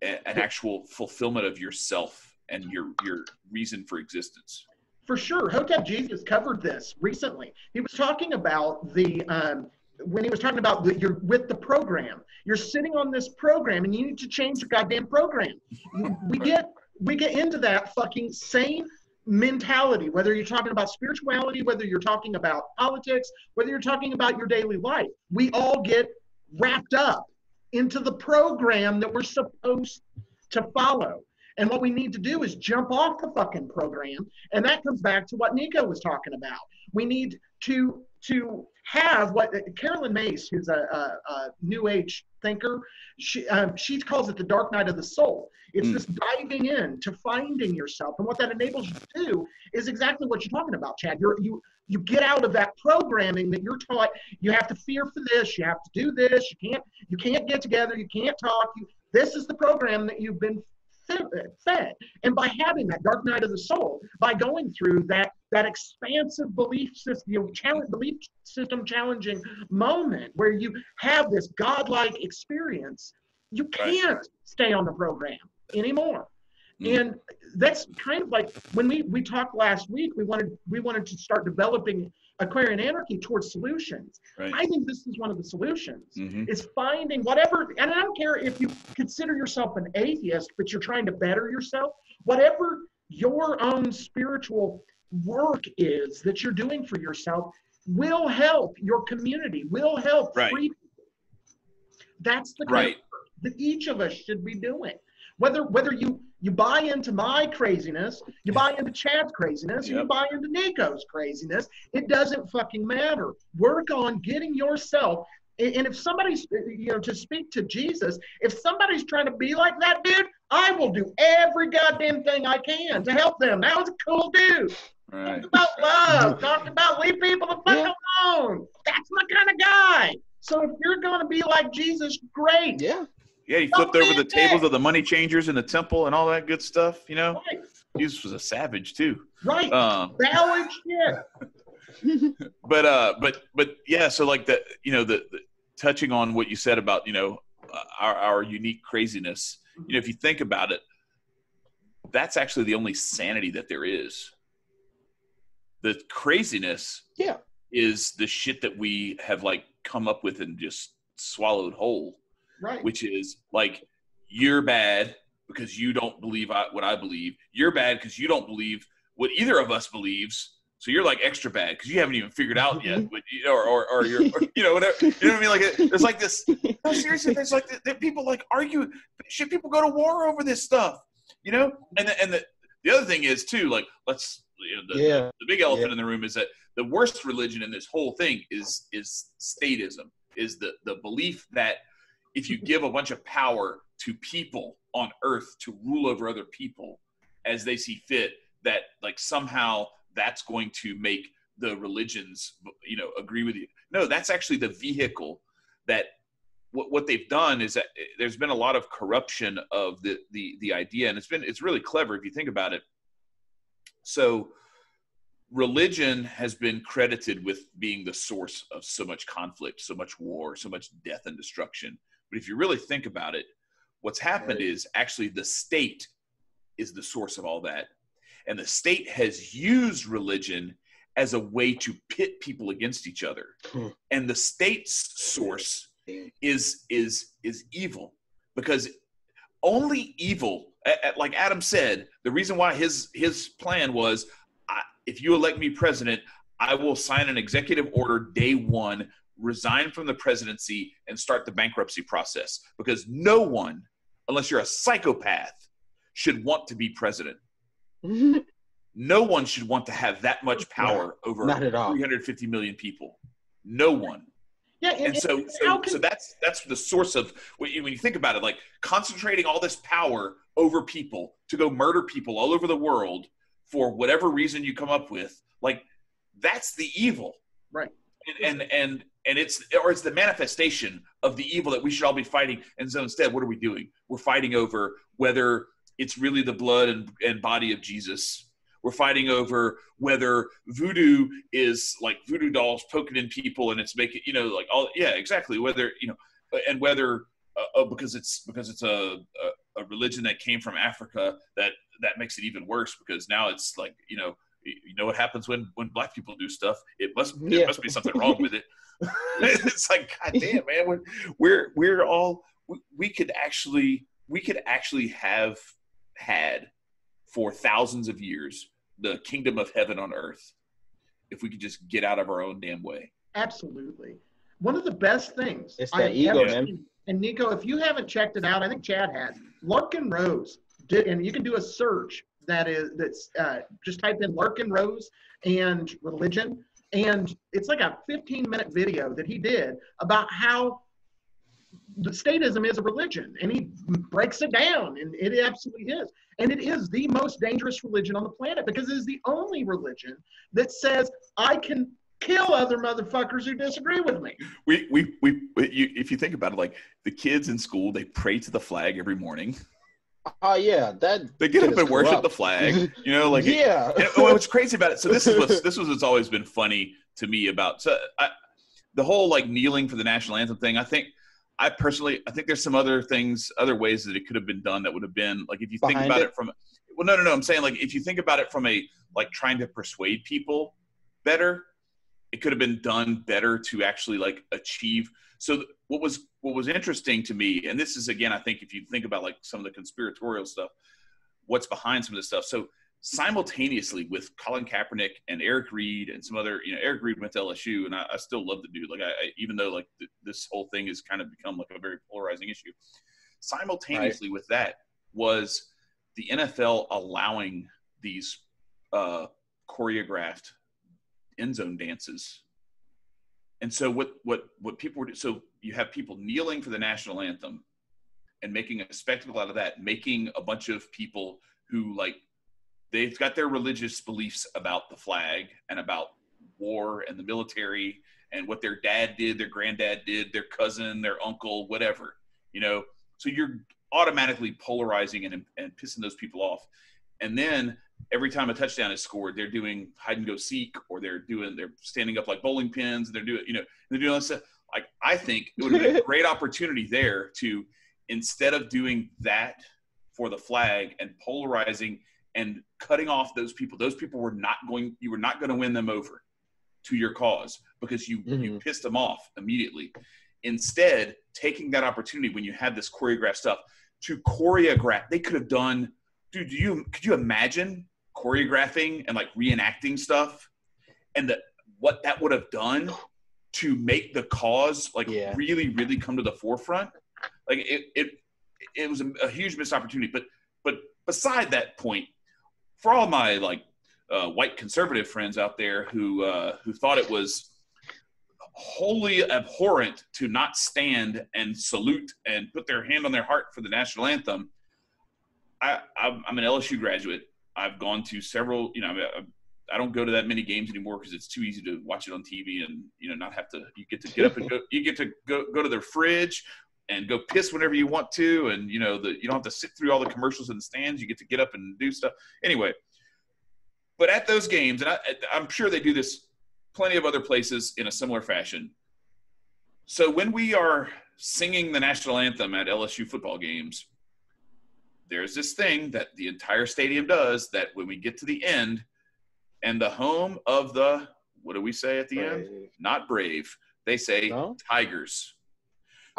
a, an actual fulfillment of yourself and your your reason for existence. For sure. Hotep Jesus covered this recently. He was talking about the, um, when he was talking about the, you're with the program, you're sitting on this program and you need to change your goddamn program. We get, we get into that fucking same mentality, whether you're talking about spirituality, whether you're talking about politics, whether you're talking about your daily life. We all get wrapped up into the program that we're supposed to follow. And what we need to do is jump off the fucking program and that comes back to what Nicco was talking about. We need to to have what Caroline Myss, who's a, a, a New Age thinker, she um, she calls it the dark night of the soul. It's Mm. this diving in to finding yourself, and what that enables you to do is exactly what you're talking about, Chad. You're, you you get out of that programming that you're taught. You have to fear for this. You have to do this. You can't you can't get together. You can't talk. You, this is the program that you've been fed, fed. And by having that dark night of the soul, by going through that that expansive belief system, you know, challenge, belief system challenging moment where you have this godlike experience, you can't stay on the program anymore. Mm. And that's kind of like when we we talked last week. We wanted we wanted to start developing Aquarian Anarchy towards solutions. right I think this is one of the solutions hmm is finding whatever, and I don't care if you consider yourself an atheist, but you're trying to better yourself, whatever your own spiritual work is that you're doing for yourself will help your community, will help Right. free people. That's the right that each of us should be doing. Whether whether you you buy into my craziness, you buy into Chad's craziness, or you buy into Nicco's craziness, it doesn't fucking matter. Work on getting yourself and and if somebody's, uh, you know, to speak to Jesus, if somebody's trying to be like that dude, I will do every goddamn thing I can to help them. That was a cool dude. Right Talked about love. (laughs) Talked about leave people the fuck Yeah. alone. That's my kind of guy. So if you're going to be like Jesus, great. Yeah. yeah he Don't flipped over the tables of the money changers in the temple and all that good stuff you know Right. jesus was a savage too Right. um Valid shit. (laughs) but uh but but yeah so like the you know the, the touching on what you said about you know uh, our our unique craziness you know if you think about it that's actually the only sanity that there is the craziness Yeah. is the shit that we have like come up with and just swallowed whole Right. which is like you're bad because you don't believe I, what I believe. You're bad because you don't believe what either of us believes. So you're like extra bad because you haven't even figured out yet, (laughs) but you know, or, or, or you're, or, you know, whatever. You know what I mean? Like it, there's like this. No, seriously, there's like the, the people like argue. Should people go to war over this stuff? You know, and the, and the the other thing is too. Like let's you know, the, Yeah. the big elephant Yeah. in the room is that the worst religion in this whole thing is is statism. Is the the belief that if you give a bunch of power to people on earth to rule over other people as they see fit that like somehow that's going to make the religions you know agree with you no that's actually the vehicle that what, what they've done is that eh, there's been a lot of corruption of the the the idea and it's been it's really clever if you think about it so religion has been credited with being the source of so much conflict, so much war, so much death and destruction. But if you really think about it, what's happened is actually the state is the source of all that. And the state has used religion as a way to pit people against each other. Hmm. And the state's source is is is evil because only evil like Adam said, the reason why his his plan was if you elect me president, I will sign an executive order day one, resign from the presidency, and start the bankruptcy process. Because no one, unless you're a psychopath, should want to be president. (laughs) no one should want to have that much power over Not at all. 350 million people. No one. Yeah, and, so, so, can, so that's that's the source of when you, when you think about it, like concentrating all this power over people to go murder people all over the world for whatever reason you come up with like that's the evil. Right. And and and, and it's or it's the manifestation of the evil that we should all be fighting. And so instead what are we doing? We're fighting over whether it's really the blood and, and body of jesus we're fighting over whether voodoo is like voodoo dolls poking in people and it's making you know like all yeah exactly. Whether you know and whether uh, uh because it's because it's a, a, a religion that came from africa that that makes it even worse because now it's like you know you know what happens when when black people do stuff? It must yeah. there must be something wrong with it. (laughs) (laughs) It's like god damn man we're we're, we're all we, we could actually we could actually have had for thousands of years the kingdom of heaven on earth if we could just get out of our own damn way. Absolutely. One of the best things it's that ego man. seen, and Nicco if you haven't checked it out i think chad has larken rose and you can do a search that is that's uh, just type in Larken Rose and religion, and it's like a 15 minute video that he did about how the statism is a religion, and he breaks it down, and it absolutely is, and it is the most dangerous religion on the planet because it is the only religion that says I can kill other motherfuckers who disagree with me. We we we, you, if you think about it, like the kids in school, they pray to the flag every morning. Oh yeah, that they get up and worship the flag. You know, like (laughs) yeah. It, what's crazy about it? So this is what's this was what's always been funny to me about so I, the whole like kneeling for the national anthem thing. I think I personally I think there's some other things, other ways that it could have been done that would have been like if you think about it? it from well, no, no, no. I'm saying like if you think about it from a like trying to persuade people better, it could have been done better to actually like achieve. So what was what was interesting to me, and this is again, I think if you think about like some of the conspiratorial stuff, what's behind some of this stuff. So simultaneously with Colin Kaepernick and Eric Reid and some other, you know, Eric Reid went to LSU, and I, I still love the dude. Like, I, I even though like th- this whole thing has kind of become like a very polarizing issue. Simultaneously right. with that was the NFL allowing these uh, choreographed end zone dances and so what what what people were so you have people kneeling for the national anthem and making a spectacle out of that making a bunch of people who like they've got their religious beliefs about the flag and about war and the military and what their dad did their granddad did their cousin their uncle whatever you know so you're automatically polarizing and, and pissing those people off and then every time a touchdown is scored, they're doing hide and go seek, or they're doing they're standing up like bowling pins, and they're doing you know they're doing all this. stuff. Like I think it would have been a (laughs) great opportunity there to instead of doing that for the flag and polarizing and cutting off those people, those people were not going. You were not going to win them over to your cause because you mm-hmm. you pissed them off immediately. Instead, taking that opportunity when you had this choreographed stuff to choreograph, they could have done dude, do you could you imagine choreographing and like reenacting stuff and that what that would have done to make the cause like yeah. really really come to the forefront like it it it was a, a, huge missed opportunity but but beside that point for all my like uh, white conservative friends out there who uh, who thought it was wholly abhorrent to not stand and salute and put their hand on their heart for the national anthem I, I'm an LSU graduate. I've gone to several, you know, I, don't go to that many games anymore because it's too easy to watch it on TV and you know not have to. You get to get up and go. You get to go go to their fridge and go piss whenever you want to, and you know the you don't have to sit through all the commercials in the stands. You get to get up and do stuff. Anyway, but at those games, and I, I'm sure they do this plenty of other places in a similar fashion. So when we are singing the national anthem at LSU football games, there's this thing that the entire stadium does that when we get to the end and the home of the what do we say at the end? Not brave. They say No? Tigers.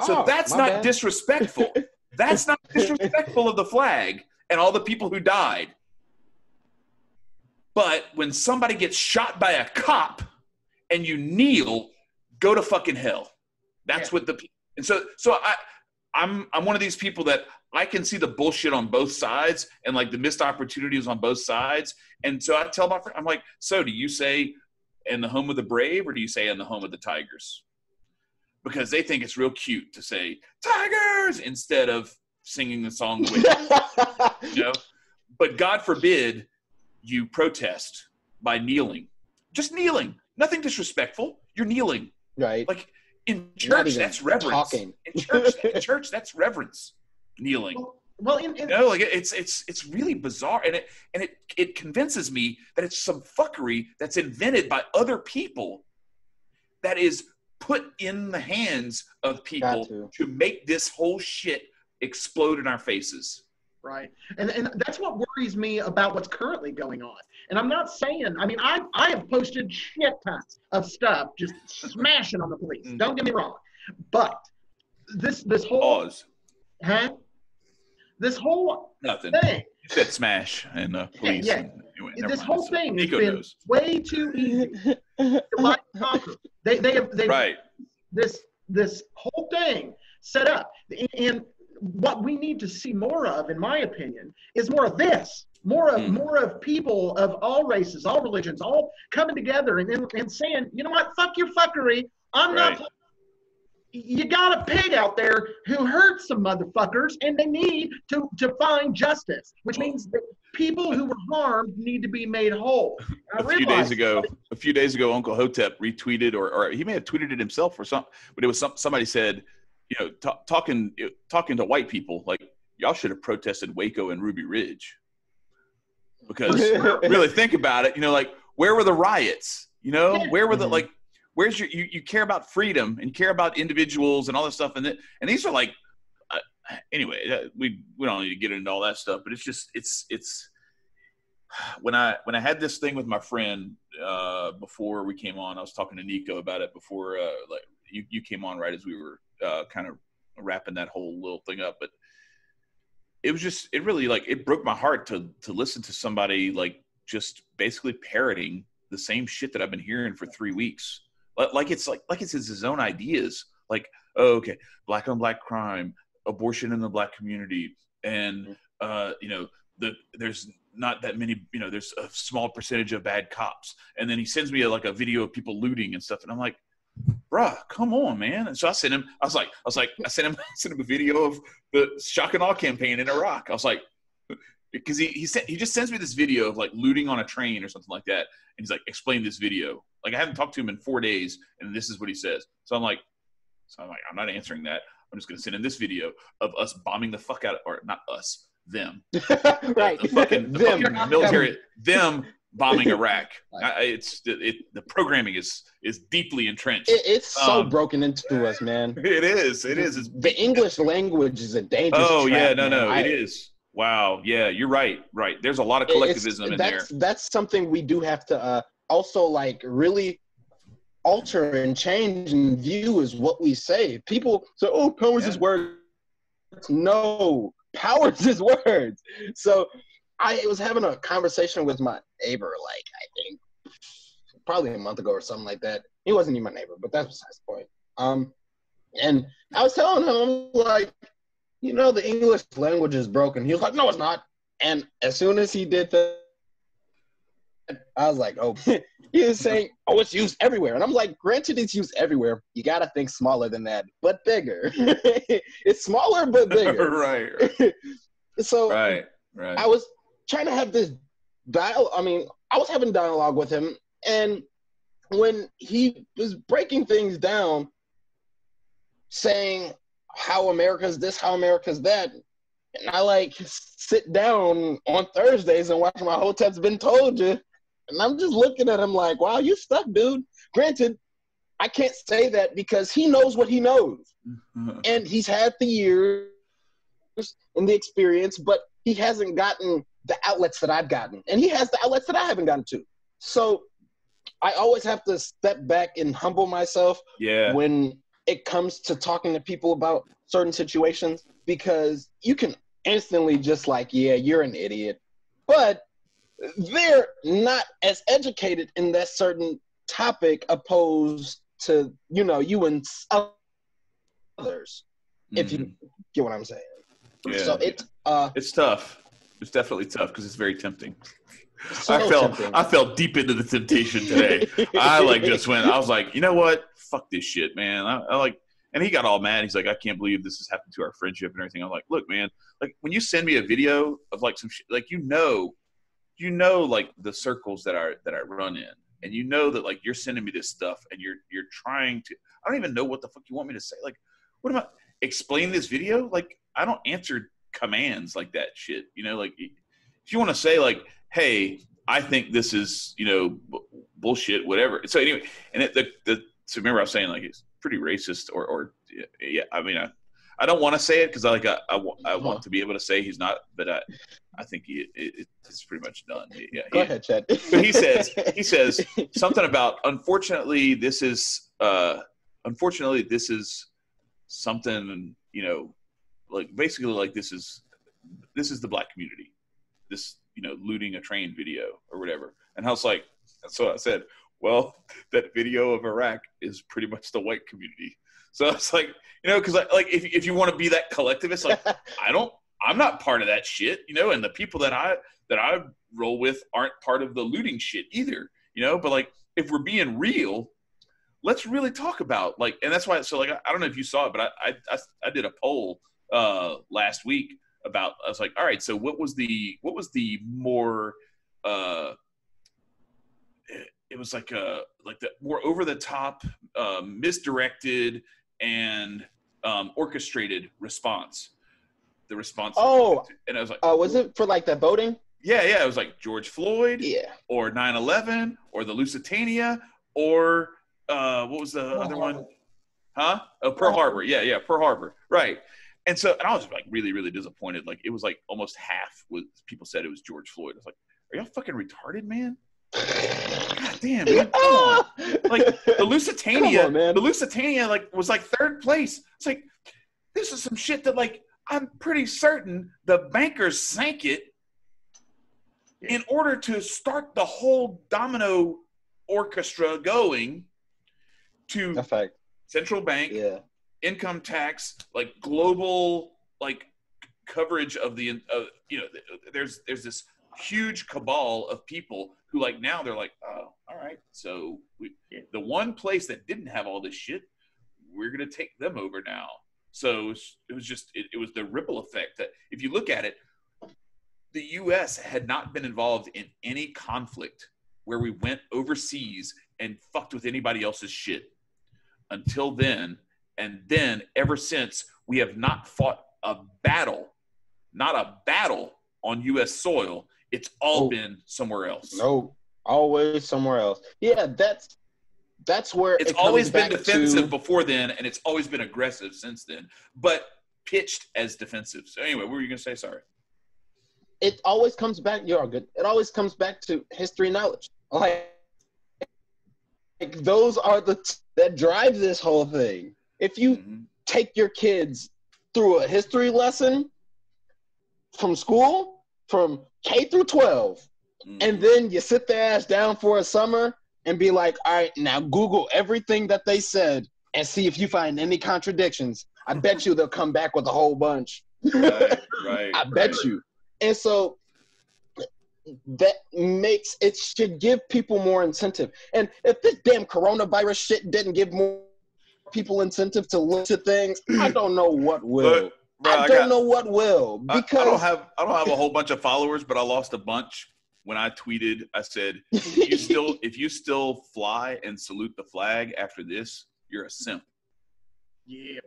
So Oh, that's not bad. disrespectful. (laughs) that's not disrespectful of the flag and all the people who died. But when somebody gets shot by a cop and you kneel, go to fucking hell. That's Yeah. what the and so so I I'm I'm one of these people that I can see the bullshit on both sides and like the missed opportunities on both sides. And so I tell my friend, I'm like, so do you say in the home of the brave or do you say in the home of the tigers? Because they think it's real cute to say tigers instead of singing the song with (laughs) you know. But God forbid you protest by kneeling. Just kneeling. Nothing disrespectful. You're kneeling. right. Like in church, that's reverence. talking. In church, in (laughs) church, that's reverence. Kneeling. Well, well in, in, You know, like it's it's it's really bizarre, and it and it it convinces me that it's some fuckery that's invented by other people, that is put in the hands of people to. to make this whole shit explode in our faces. Right. And, and that's what worries me about what's currently going on. And I'm not saying, I mean, I, I have posted shit tons of stuff just smashing on the police. Mm. Don't get me wrong. But this this whole Pause. huh? This whole Nothing. thing, You said smash and uh, police. yeah. and- anyway, this whole So thing has Nicco been knows. way too easy. They they have they Right. this this whole thing set up and what we need to see more of in my opinion is more of this more of Mm. more of people of all races all religions all coming together and, and, and saying you know what fuck your fuckery i'm Right. not you got a pig out there who hurt some motherfuckers and they need to to find justice which means that people who were harmed need to be made whole a few days ago, a few days ago, Uncle Hotep retweeted, or, or he may have tweeted it himself or something, but it was some, somebody said, you know, ta- talking talking to white people, like y'all should have protested Waco and Ruby Ridge, because (laughs) really think about it, you know, like where were the riots? You know, where were the Mhm. like, where's your you, you care about freedom and care about individuals and all this stuff, and th- and these are like, uh, anyway, uh, we we don't need to get into all that stuff, but it's just it's it's when I when I had this thing with my friend uh, before we came on, I was talking to Nicco about it before uh, like you you came on right as we were uh, kind of wrapping that whole little thing up, but it was just it really like it broke my heart to to listen to somebody like just basically parroting the same shit that I've been hearing for three weeks. Like, it's like like it's his own ideas. Like, oh, okay, black on black crime, abortion in the black community, and uh, you know, the there's not that many, you know, there's a small percentage of bad cops. And then he sends me a, like a video of people looting and stuff, and I'm like, bruh, come on, man. And so I sent him, I was like, I was like, I sent him, (laughs) I sent him a video of the shock and awe campaign in Iraq. I was like, because he he sent he just sends me this video of like looting on a train or something like that, and he's like, explain this video. Like I haven't talked to him in four days, and this is what he says. So I'm like, so I'm like, I'm not answering that. I'm just gonna send him this video of us bombing the fuck out of, or not us, them, (laughs) right. the fucking, the Them. fucking military, them bombing (laughs) Iraq. I, it's it, the programming is is deeply entrenched. It, it's so Um, broken into us, man. (laughs) it is. It is. It's The English language is a dangerous. Oh yeah, no, man. no, I- it is. Wow, yeah, you're right, right. There's a lot of it's- collectivism in there. that's, That's something we do have to uh, also like really alter and change and view is what we say. People say, "Oh, powers is Yeah. words." No, powers is words. So I was having a conversation with my neighbor, like I think probably a month ago or something like that. He wasn't even my neighbor, but that's besides the point. Um, and I was telling him, I'm like, you know, the English language is broken. He was like, no, it's not. And as soon as he did that, I was like, oh, (laughs) he was saying, oh, it's used everywhere. And I'm like, granted, it's used everywhere. You got to think smaller than that, but bigger. (laughs) it's smaller, but (laughs) bigger. right, so right, right. I was trying to have this dial. I mean, I was having dialogue with him, and when he was breaking things down, saying how America's this, how America's that, and I like sit down on Thursdays and watch my Hotep's Been Told You, And I'm just looking at him like, wow, you stuck, dude. Granted, I can't say that because he knows what he knows. Mm-hmm. And he's had the years and the experience, but he hasn't gotten the outlets that I've gotten. And he has the outlets that I haven't gotten to. So I always have to step back and humble myself yeah. when it comes to talking to people about certain situations because you can instantly just like, yeah, you're an idiot. But they're not as educated in that certain topic opposed to, you know, you and others, if you Mhm. get what I'm saying. Yeah. So it's uh It's tough. It's definitely tough because it's very tempting. I fell tempting. I fell deep into the temptation today. I like just went. I was like, you know what? Fuck this shit, man. I, I like, and he got all mad. He's like, I can't believe this has happened to our friendship and everything. I'm like, look, man. Like when you send me a video of like some shit, like you know, you know, like the circles that I that I run in, and you know that like you're sending me this stuff, and you're you're trying to. I don't even know what the fuck you want me to say. Like, what am I? Explain this video? Like, I don't answer commands like that shit. You know, like if you want to say like, hey, I think this is you know b- bullshit, whatever. So anyway, and it, the the so remember I was saying like it's pretty racist or or yeah. I mean I. I don't want to say it because I like I, I, I want to be able to say he's not, but I, I think he it, it's pretty much done. Yeah, Go he- ahead, Chad. But he says he says (laughs) something about unfortunately this is uh unfortunately this is something you know like basically like this is this is the black community this you know looting a train video or whatever. And I was like so I said. Well (laughs) that video of Iraq is pretty much the white community. So it's like you know because like, like if, if you want to be that collectivist like (laughs) I don't I'm not part of that shit you know and the people that I that I roll with aren't part of the looting shit either you know? But like if we're being real let's really talk about like and that's why so like i, I don't know if you saw it but I, I i i did a poll uh last week about i was like all right so what was the what was the more uh it- was like a like the more over the top um, misdirected and um orchestrated response? The response Oh. and i was like uh, was it for like the voting? yeah yeah it was like george floyd Yeah. or 9-11 or the lusitania or uh what was the other one? Huh? Oh pearl harbor. Yeah yeah pearl harbor. Right and so and i was like really really disappointed. Like it was like almost half was people said it was george floyd. I was like are y'all fucking retarded man? God damn man, (laughs) like the lusitania on, man. the lusitania like was like third place. It's like this is some shit that like i'm pretty certain the bankers sank it in order to start the whole domino orchestra going to central bank Yeah. Income tax like global like coverage of the uh, you know there's there's this huge cabal of people who like now they're like oh all right so we, the one place that didn't have all this shit we're gonna take them over now. So it was, just it, it was the ripple effect that if you look at it the us had not been involved in any conflict where we went overseas and fucked with anybody else's shit until then and then ever since we have not fought a battle not a battle on us soil it's all Oh. been somewhere else No, always somewhere else. Yeah, that's that's where it's it always been defensive to- before then and it's always been aggressive since then but pitched as defensive so anyway what were you going to say sorry it always comes back. You're all good. It always comes back to history knowledge. Like, like those are the t- that drive this whole thing. If you Mhm. take your kids through a history lesson from school, from K through 12, Mhm. and then you sit their ass down for a summer and be like, all right, now Google everything that they said and see if you find any contradictions. I bet (laughs) you they'll come back with a whole bunch. right, right, (laughs) I bet right. you. And so that makes it should give people more incentive. And if this damn coronavirus shit didn't give more people incentive to look to things, (clears throat) I don't know what will. Look, bro, I I don't got- know what will I- because I, don't have I don't have a whole bunch of followers, but I lost a bunch when I tweeted. I said, (laughs) "If you still if you still fly and salute the flag after this, you're a simp." Yeah.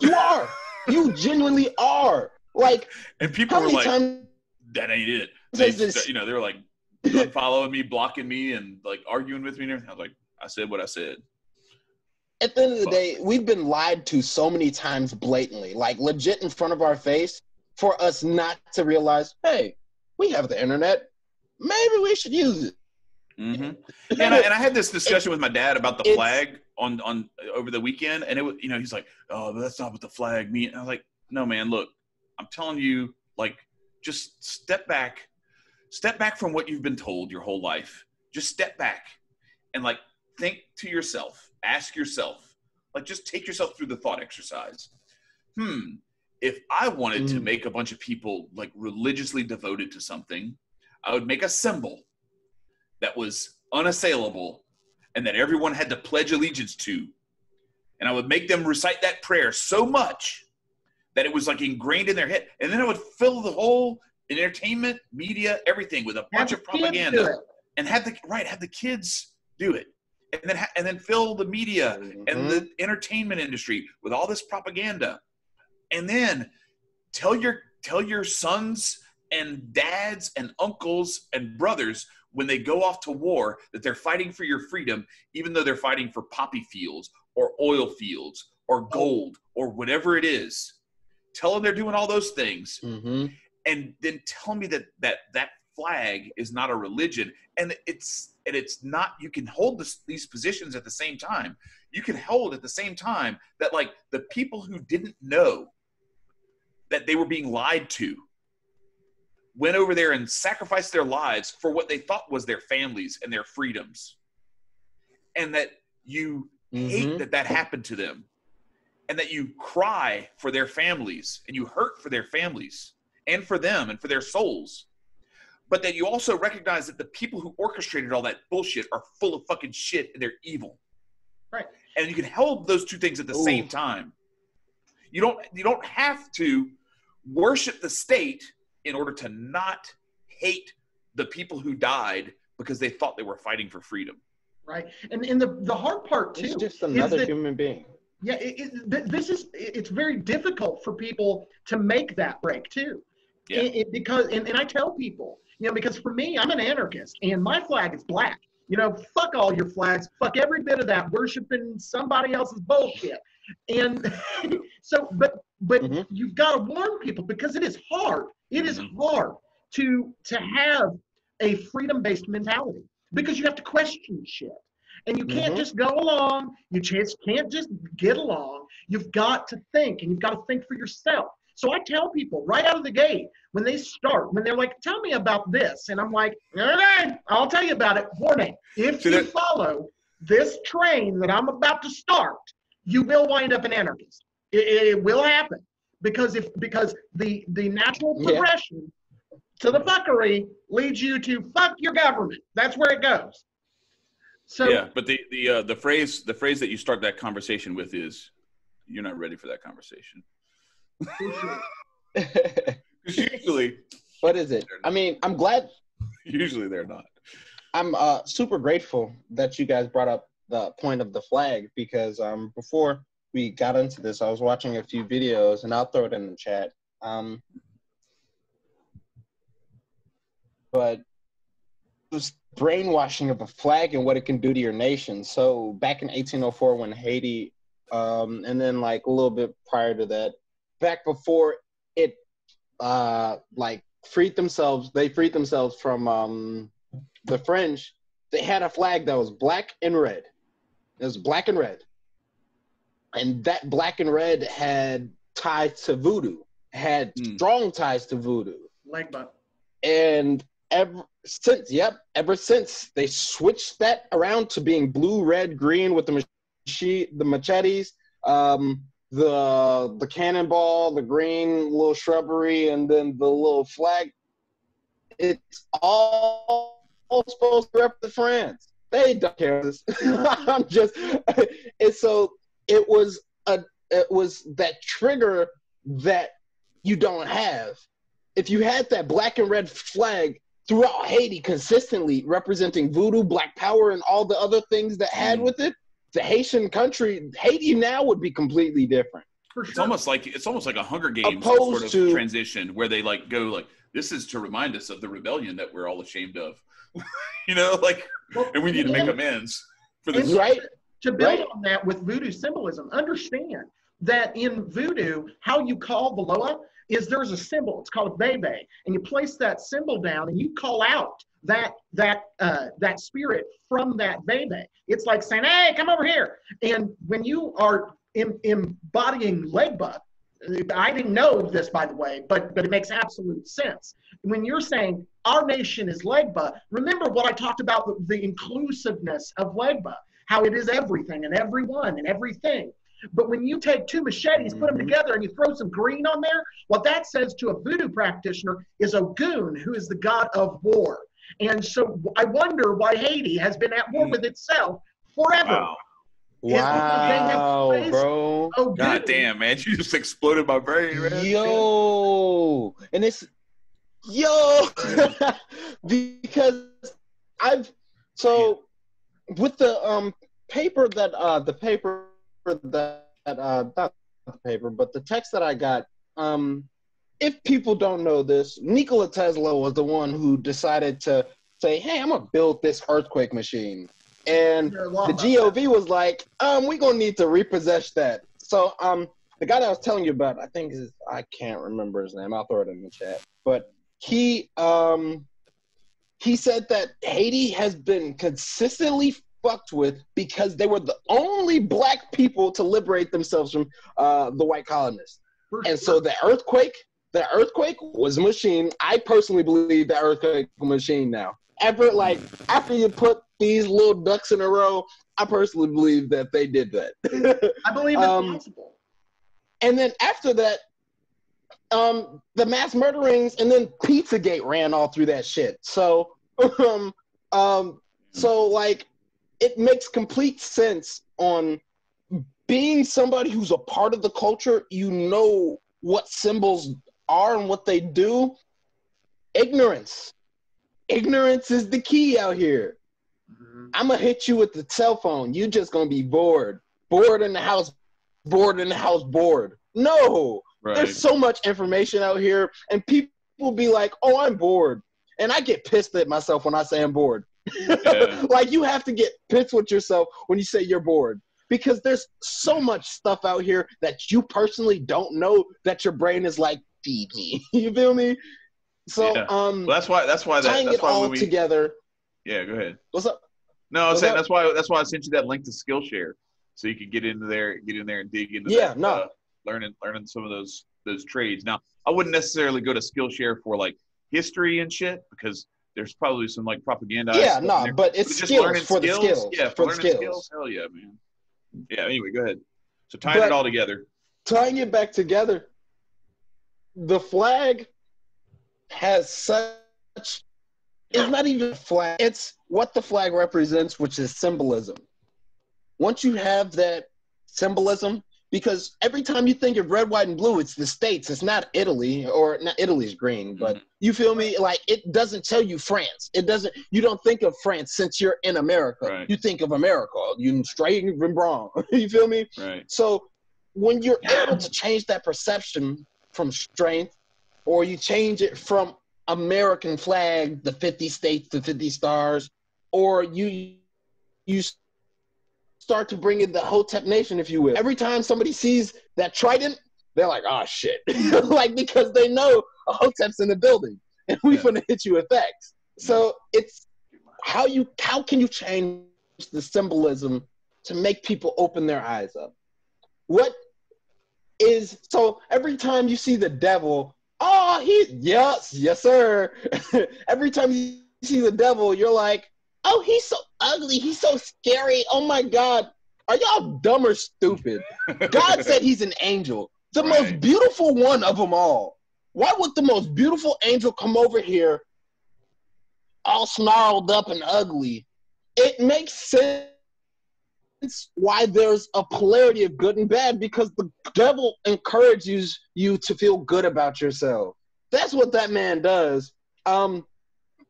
you are. You genuinely are. Like And people were like, times "That ain't it." They, this- you know, they were like, (laughs) following me, blocking me, and like arguing with me and everything. I was like, I said what I said. At the end of the day, we've been lied to so many times blatantly, like legit in front of our face, for us not to realize, hey, we have the internet. Maybe we should use it. Mm-hmm. And, I, and I had this (laughs) discussion with my dad about the flag on on over the weekend, and it was you know he's like, oh, that's not what the flag means. And I was like, no, man, look, I'm telling you, like, just step back, step back from what you've been told your whole life. Just step back and like think to yourself, ask yourself, like, just take yourself through the thought exercise. Hmm. If I wanted to Mm. make a bunch of people like religiously devoted to something, I would make a symbol that was unassailable and that everyone had to pledge allegiance to. And I would make them recite that prayer so much that it was like ingrained in their head. And then I would fill the whole entertainment, media, everything with a bunch Have of the kids do propaganda and have the right, have the kids do it. And then ha- and then fill the media Mhm. and the entertainment industry with all this propaganda and then tell your tell your sons and dads and uncles and brothers when they go off to war that they're fighting for your freedom even though they're fighting for poppy fields or oil fields or gold or whatever it is tell them they're doing all those things Mhm. and then tell me that that that flag is not a religion and it's and it's not you can hold this, these positions at the same time. You can hold at the same time that like the people who didn't know that they were being lied to went over there and sacrificed their lives for what they thought was their families and their freedoms. And that you hate Mhm. that that happened to them. And that you cry for their families and you hurt for their families and for them and for their souls but that you also recognize that the people who orchestrated all that bullshit are full of fucking shit and they're evil Right. and you can hold those two things at the same time you don't you don't have to worship the state in order to not hate the people who died because they thought they were fighting for freedom right? And and the the hard part too It's just is another that- human being. Yeah, it, it, this is it's very difficult for people to make that break too. Yeah. It- it- because and, and I tell people, you know, because for me, I'm an anarchist and my flag is black. You know, fuck all your flags, fuck every bit of that worshiping somebody else's bullshit. And (laughs) so, but but Mhm. you've got to warn people because it is hard. It is Mhm. hard to to have a freedom-based mentality because you have to question shit. And you can't Mhm. just go along. You just can't just get along. You've got to think, and you've got to think for yourself. So I tell people right out of the gate when they start, when they're like, "Tell me about this," and I'm like, "Okay, I'll tell you about it." Warning: If you that- follow this train that I'm about to start, you will wind up an anarchist. It, it will happen because if because the the natural Yeah. progression to the fuckery leads you to fuck your government. That's where it goes. So yeah but the the uh, the phrase the phrase that you start that conversation with is you're not ready for that conversation usually what is it? I mean, I'm glad usually they're not I'm uh, super grateful that you guys brought up the point of the flag because um, before we got into this, I was watching a few videos, and I'll throw it in the chat. Um, but it was brainwashing of a flag and what it can do to your nation. So back in 1804, when Haiti, um, and then like a little bit prior to that, back before it, uh, like freed themselves, they freed themselves from um, the French, they had a flag that was black and red. It was black and red. And that black and red had ties to voodoo, had Hmm. strong ties to voodoo. Legba. And ever since, yep, ever since they switched that around to being blue, red, green with the machi- the machetes, um, the the cannonball, the green little shrubbery, and then the little flag. It's all supposed to represent France. They don't care. (laughs) I'm just. It's so. It was a. It was that trigger that you don't have. If you had that black and red flag throughout Haiti consistently representing voodoo, black power, and all the other things that had Mm. with it, the Haitian country, Haiti now would be completely different. For It's sure. almost like it's almost like a Hunger Games Opposed sort of to- transition where they like go like this is to remind us of the rebellion that we're all ashamed of. (laughs) you know, like, Well, and we need to make amends for this. Right? To build Right. on that with voodoo symbolism, understand that in voodoo, how you call the loa is there's a symbol. It's called a veve, and you place that symbol down and you call out that that uh, that spirit from that veve. It's like saying, "Hey, come over here." And when you are em- embodying legba, I didn't know this by the way, but but it makes absolute sense. When you're saying our nation is legba, remember what I talked about the, the inclusiveness of legba how it is everything and everyone and everything. But when you take two machetes, put them together, and you throw some green on there, what that says to a voodoo practitioner is Ogun, who is the god of war. And so I wonder why Haiti has been at war with itself forever. Wow. It's because they have Wow, placed bro. Ogun. God damn, man. (laughs) You just exploded my brain, man. Yo, and it's yo (laughs) because I've so with the um paper that uh the paper that uh not the paper but the text that I got um if people don't know this Nikola Tesla was the one who decided to say hey I'm gonna build this earthquake machine and the GOV was like, um, we're gonna need to repossess that. So um the guy that I was telling you about, I think is I can't remember his name. I'll throw it in the chat. But he um he said that Haiti has been consistently fucked with because they were the only black people to liberate themselves from uh, the white colonists. And so the earthquake, the earthquake was a machine. I personally believe the earthquake was a machine now. Ever like after you put these little ducks in a row, I personally believe that they did that. I believe it's um, possible. and then after that, um, the mass murderings and then Pizzagate ran all through that shit. So, (laughs) um, um, so like, it makes complete sense on being somebody who's a part of the culture. You know what symbols are and what they do. Ignorance, ignorance is the key out here. Mhm. I'm gonna hit you with the cell phone. You just gonna be bored, bored in the house, bored in the house, bored. No, Right. there's so much information out here, and people be like, "Oh, I'm bored," and I get pissed at myself when I say I'm bored. Yeah. (laughs) like you have to get pissed with yourself when you say you're bored because there's so much stuff out here that you personally don't know that your brain is like, "Feed me." (laughs) you feel me? So, Yeah. um, Well, that's why. That's why. That, tying that's it why all we. together. Yeah. Go ahead. What's up? No, I was What's saying up? that's why. That's why I sent you that link to Skillshare, so you could get into there, get in there, and dig into. Yeah, that, no. uh, learning, learning some of those those trades. Now, I wouldn't necessarily go to Skillshare for like history and shit because there's probably some like propaganda. Yeah, no, but it's just skills for the skills. Yeah, for the learning skills. Hell yeah, man. Yeah. Anyway, go ahead. So tying But- it all together. tying it back together, the flag has such. It's not even a flag. It's what the flag represents, which is symbolism. Once you have that symbolism, because every time you think of red, white, and blue, it's the states. It's not Italy, or not Italy's green, but mm-hmm. you feel me? Like it doesn't tell you France. It doesn't. You don't think of France since you're in America. Right. You think of America. You straight and wrong. (laughs) you feel me? Right. So when you're able to change that perception from strength, or you change it from American flag, the 50 states, the 50 stars, or you you start to bring in the Hotep Nation, if you will. Every time somebody sees that trident, they're like, "Oh shit!" (laughs) like because they know a Hotep's in the building, and we Yeah. gonna hit you with facts. So it's how you how can you change the symbolism to make people open their eyes up? What is so every time you see the devil, oh he yes, yes sir. (laughs) every time you see the devil, you're like, oh he's so ugly, he's so scary. Oh my god. Are y'all dumb or stupid? (laughs) God said he's an angel, the most beautiful one of them all. Why would the most beautiful angel come over here all snarled up and ugly? It makes sense why there's a polarity of good and bad because the devil encourages you to feel good about yourself. That's what that man does. Um,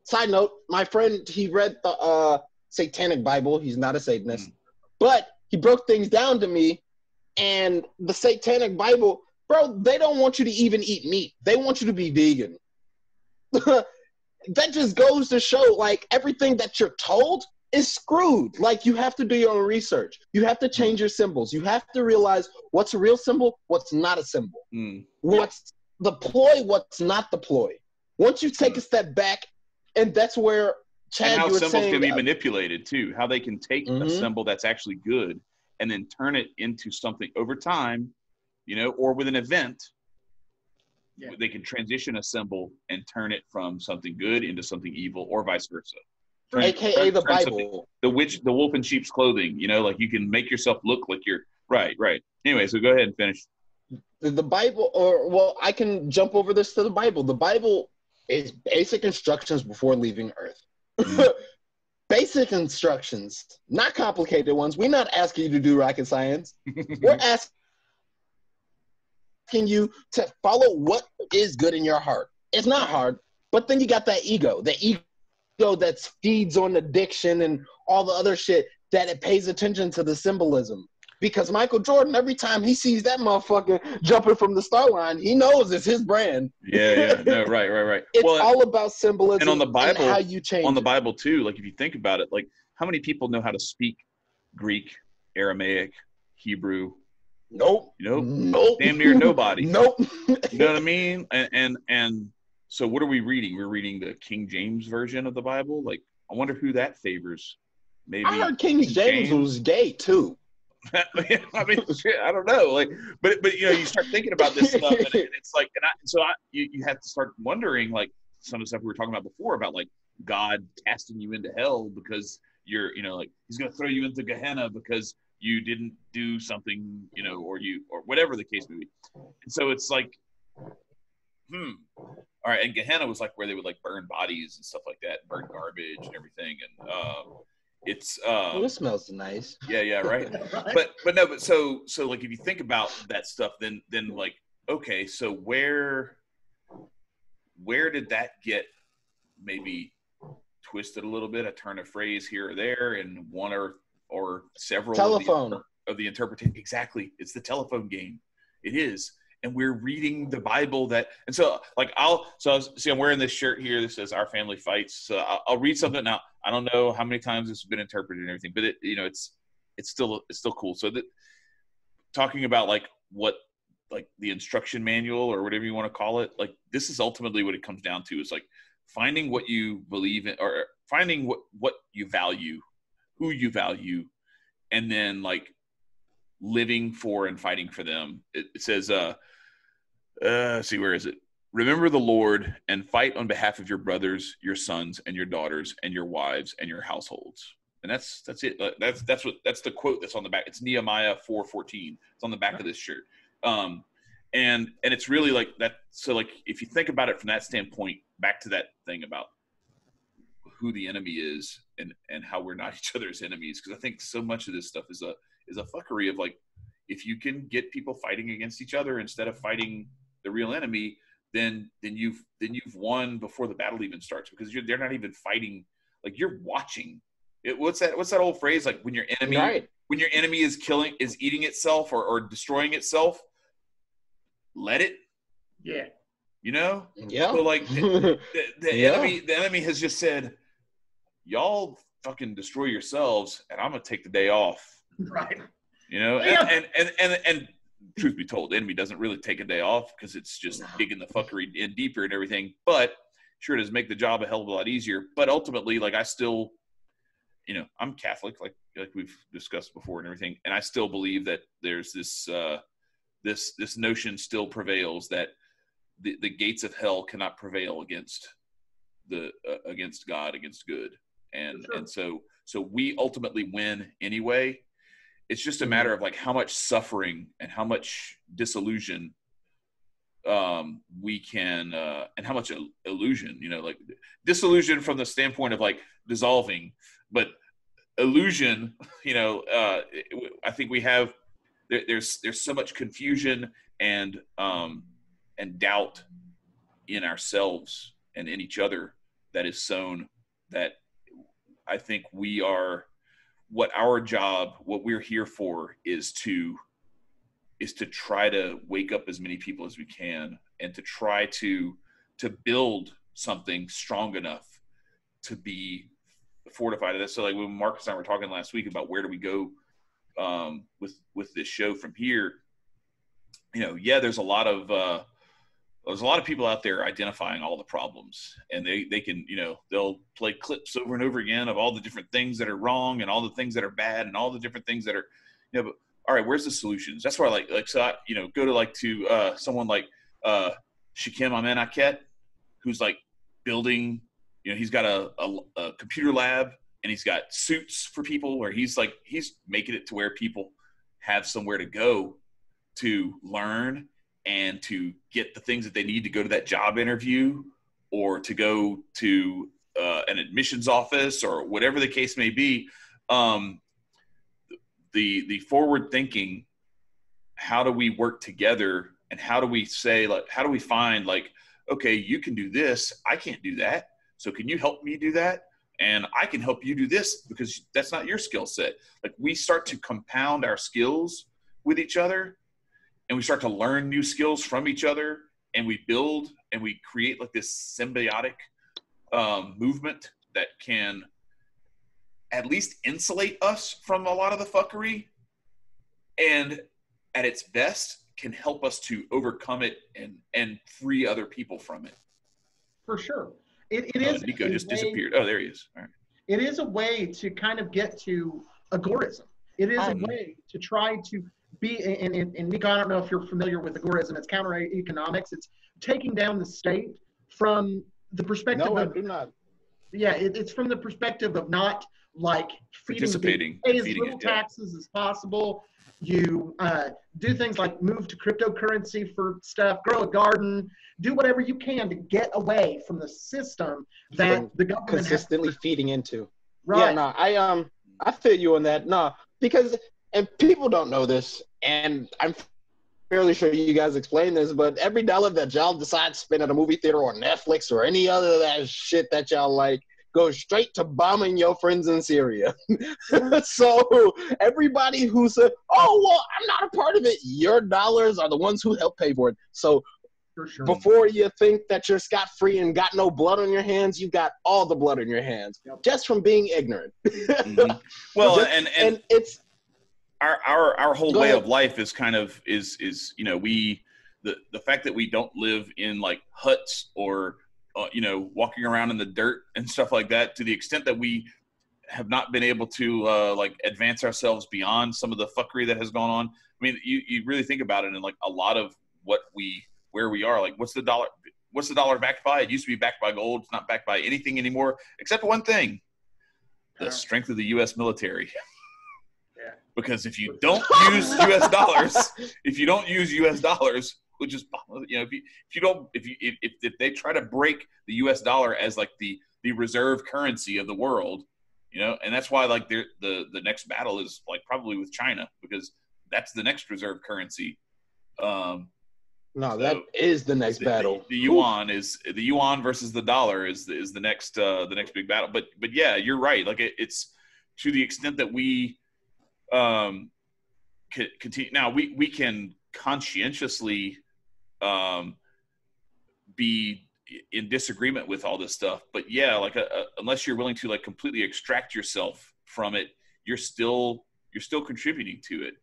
side note, my friend he read the uh, Satanic Bible. He's not a Satanist, but he broke things down to me. And the Satanic Bible, bro, they don't want you to even eat meat. They want you to be vegan. (laughs) that just goes to show like everything that you're told is screwed. Like you have to do your own research. You have to change your symbols. You have to realize what's a real symbol, what's not a symbol. Mm. What's the ploy, what's not the ploy. Once you take a step back, and that's where Chad, and how you were symbols saying, can be uh, manipulated too. How they can take a Mhm. symbol that's actually good and then turn it into something over time, you know, or with an event. Yeah. They can transition a symbol and turn it from something good into something evil, or vice versa. AKA the Bible. the witch, the wolf in sheep's clothing. You know, like you can make yourself look like you're right, right. Anyway, so go ahead and finish. The- Bible, or well, I can jump over this to the Bible. The Bible is basic instructions before leaving Earth. Mm. (laughs) basic instructions, not complicated ones. We're not asking you to do rocket science. We're (laughs) asking you to follow what is good in your heart. It's not hard, but then you got that ego, the ego that feeds on addiction and all the other shit that it pays attention to the symbolism. Because Michael Jordan, every time he sees that motherfucker jumping from the start line, he knows it's his brand. yeah, yeah, no, (laughs) right, right, right. It's well, all about symbolism and on the Bible- how you change on the. Bible too. Like if you think about it, like how many people know how to speak Greek, Aramaic, Hebrew? Nope. Nope. Nope. damn near nobody. (laughs) nope. You know what I mean? And, and and so what are we reading? We're reading the King James version of the Bible. Like I wonder who that favors. Maybe I heard King James, James. was gay too. (laughs) I mean, shit, I don't know. Like, but but you know, you start thinking about this stuff, and, and it's like, and I, so I, you, you have to start wondering, like, some of the stuff we were talking about before about like God casting you into hell because you're, you know, like He's going to throw you into Gehenna because you didn't do something, you know, or you or whatever the case may be. And so it's like, hmm. All right, and Gehenna was like where they would like burn bodies and stuff like that, burn garbage and everything, and um, it's Oh, um, this smells nice. yeah, yeah, right (laughs) Right? but but no but so so like if you think about that stuff then then like okay so where where did that get maybe twisted a little bit a turn of phrase here or there and one or or several Telephone. of the, of the interpretation exactly it's the telephone game it is and we're reading the bible that and so like i'll so I was, see i'm wearing this shirt here that says our family fights so i'll, I'll read something. Now i don't know how many times it's been interpreted and everything but it you know it's it's still it's still cool. So that talking about like what like the instruction manual or whatever you want to call it like this is ultimately what it comes down to is like finding what you believe in or finding what what you value who you value and then like living for and fighting for them. It, it says uh uh see where is it? Remember the lord and fight on behalf of your brothers your sons and your daughters and your wives and your households. And that's that's it. Uh, that's that's what that's the quote that's on the back. It's nehemiah 414 it's on the back of this shirt. Um and and it's really like that so like if you think about it from that standpoint back to that thing about who the enemy is and and how we're not (laughs) each other's enemies because i think so much of this stuff is a is a fuckery of like if you can get people fighting against each other instead of fighting the real enemy then then you've then you've won before the battle even starts because you're they're not even fighting like you're watching it, what's that what's that old phrase like when your enemy Right. when your enemy is killing is eating itself or, or destroying itself let it yeah. you know Yeah. so like the, the (laughs) Yeah. enemy the enemy has just said y'all fucking destroy yourselves and i'm gonna take the day off (laughs) Right. you know and and, and and and truth be told the enemy doesn't really take a day off because it's just No. digging the fuckery in deeper and everything but sure does make the job a hell of a lot easier but ultimately like i still you know i'm catholic like like we've discussed before and everything and i still believe that there's this uh this this notion still prevails that the, the gates of hell cannot prevail against the uh, against god against good and Sure. and so so we ultimately win anyway it's just a matter of like how much suffering and how much disillusion um we can uh and how much illusion you know like disillusion from the standpoint of like dissolving but illusion (laughs) you know uh i think we have there, there's there's so much confusion and um and doubt in ourselves and in each other that is sown that i think we are what our job what we're here for is to is to try to wake up as many people as we can and to try to to build something strong enough to be fortified. So like when Marcus and I were talking last week about where do we go um, with with this show from here. You know, yeah, there's a lot of uh, there's a lot of people out there identifying all the problems, and they they can you know they'll play clips over and over again of all the different things that are wrong and all the things that are bad and all the different things that are you know. But all right, where's the solutions? That's why I like like so I, you know go to like to uh, someone like uh, Shakim Amenaket, who's like building you know he's got a, a, a, computer lab and he's got suits for people where he's like he's making it to where people have somewhere to go to learn and to get the things that they need to go to that job interview or to go to uh, an admissions office or whatever the case may be um, the the forward thinking how do we work together and how do we say like how do we find like okay you can do this i can't do that so can you help me do that? And I can help you do this because that's not your skill set. Like we start to compound our skills with each other and we start to learn new skills from each other and we build and we create like this symbiotic um, movement that can at least insulate us from a lot of the fuckery and at its best can help us to overcome it and and free other people from it for sure it, it is. Oh, Nicco just way, disappeared. Oh, there he is. It is a way to kind of get to agorism. It is um, a way to try to be, and, and, and Nicco, I don't know if you're familiar with agorism. It's counter economics. It's taking down the state from the perspective no, of. I do not. Yeah, it, it's from the perspective of not like feeding participating, pay as little it, yeah. taxes as possible you uh, do things like move to cryptocurrency for stuff, grow a garden, do whatever you can to get away from the system that from the government consistently has. feeding into. Right. Yeah, no, I um I feel you on that. No, because and people don't know this, and I'm fairly sure you guys explain this, but every dollar that y'all decide to spend at a movie theater or Netflix or any other that shit that y'all like goes straight to bombing your friends in Syria. (laughs) so everybody who said, "Oh well, I'm not a part of it," your dollars are the ones who help pay for it. So Sure. Before you think that you're scot free and got no blood on your hands, you got all the blood on your hands yep. just from being ignorant. (laughs) mm-hmm. Well, just, and, and, and it's our our our whole way ahead. of life is kind of is is you know we the the fact that we don't live in like huts or uh, you know, walking around in the dirt and stuff like that, to the extent that we have not been able to uh, like advance ourselves beyond some of the fuckery that has gone on. I mean, you, you really think about it, and like a lot of what we where we are, like what's the dollar? What's the dollar backed by? It used to be backed by gold. It's not backed by anything anymore, except one thing: the strength of the U.S. military. (laughs) Because if you don't use U.S. dollars, (laughs) if you don't use U.S. dollars, which is you know if you if you don't if you if, if they try to break the U.S. dollar as like the the reserve currency of the world, you know, and that's why like the the the next battle is like probably with China because that's the next reserve currency. Um, no, so that is the next the, battle. The, the yuan is the yuan versus the dollar is is the next uh, the next big battle. But but yeah, you're right. Like it, it's to the extent that we um continue now we we can conscientiously um, be in disagreement with all this stuff. But yeah, like a, uh, a, uh, unless you're willing to like completely extract yourself from it, you're still you're still contributing to it.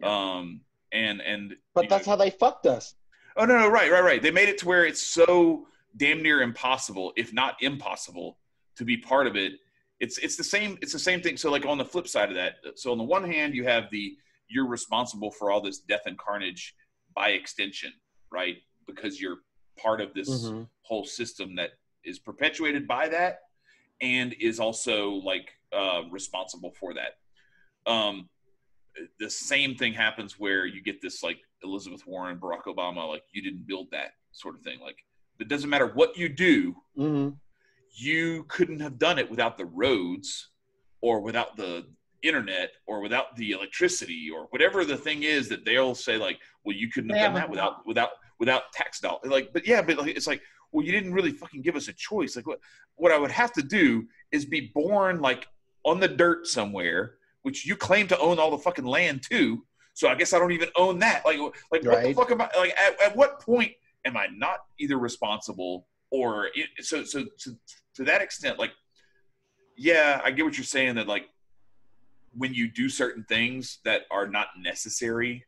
Yeah. Um, and and but that's know, how they fucked us. Oh no, no, right, right, right. They made it to where it's so damn near impossible, if not impossible, to be part of it. It's it's the same it's the same thing. So like on the flip side of that, so on the one hand you have the you're responsible for all this death and carnage by extension right? Because you're part of this mm-hmm. whole system that is perpetuated by that and is also like uh, responsible for that. Um, the same thing happens where you get this like Elizabeth Warren, Barack Obama, like you didn't build that sort of thing. Like it doesn't matter what you do, mm-hmm. You couldn't have done it without the roads or without the internet or without the electricity or whatever the thing is that they'll say like well you couldn't have done that without without without tax dollars like but yeah but like, it's like well you didn't really fucking give us a choice. Like what what i would have to do is be born like on the dirt somewhere which you claim to own all the fucking land too so i guess i don't even own that. Like like right. what the fuck am i like at, at what point am i not either responsible or it, so so to, to that extent, like, yeah, I get what you're saying that like when you do certain things that are not necessary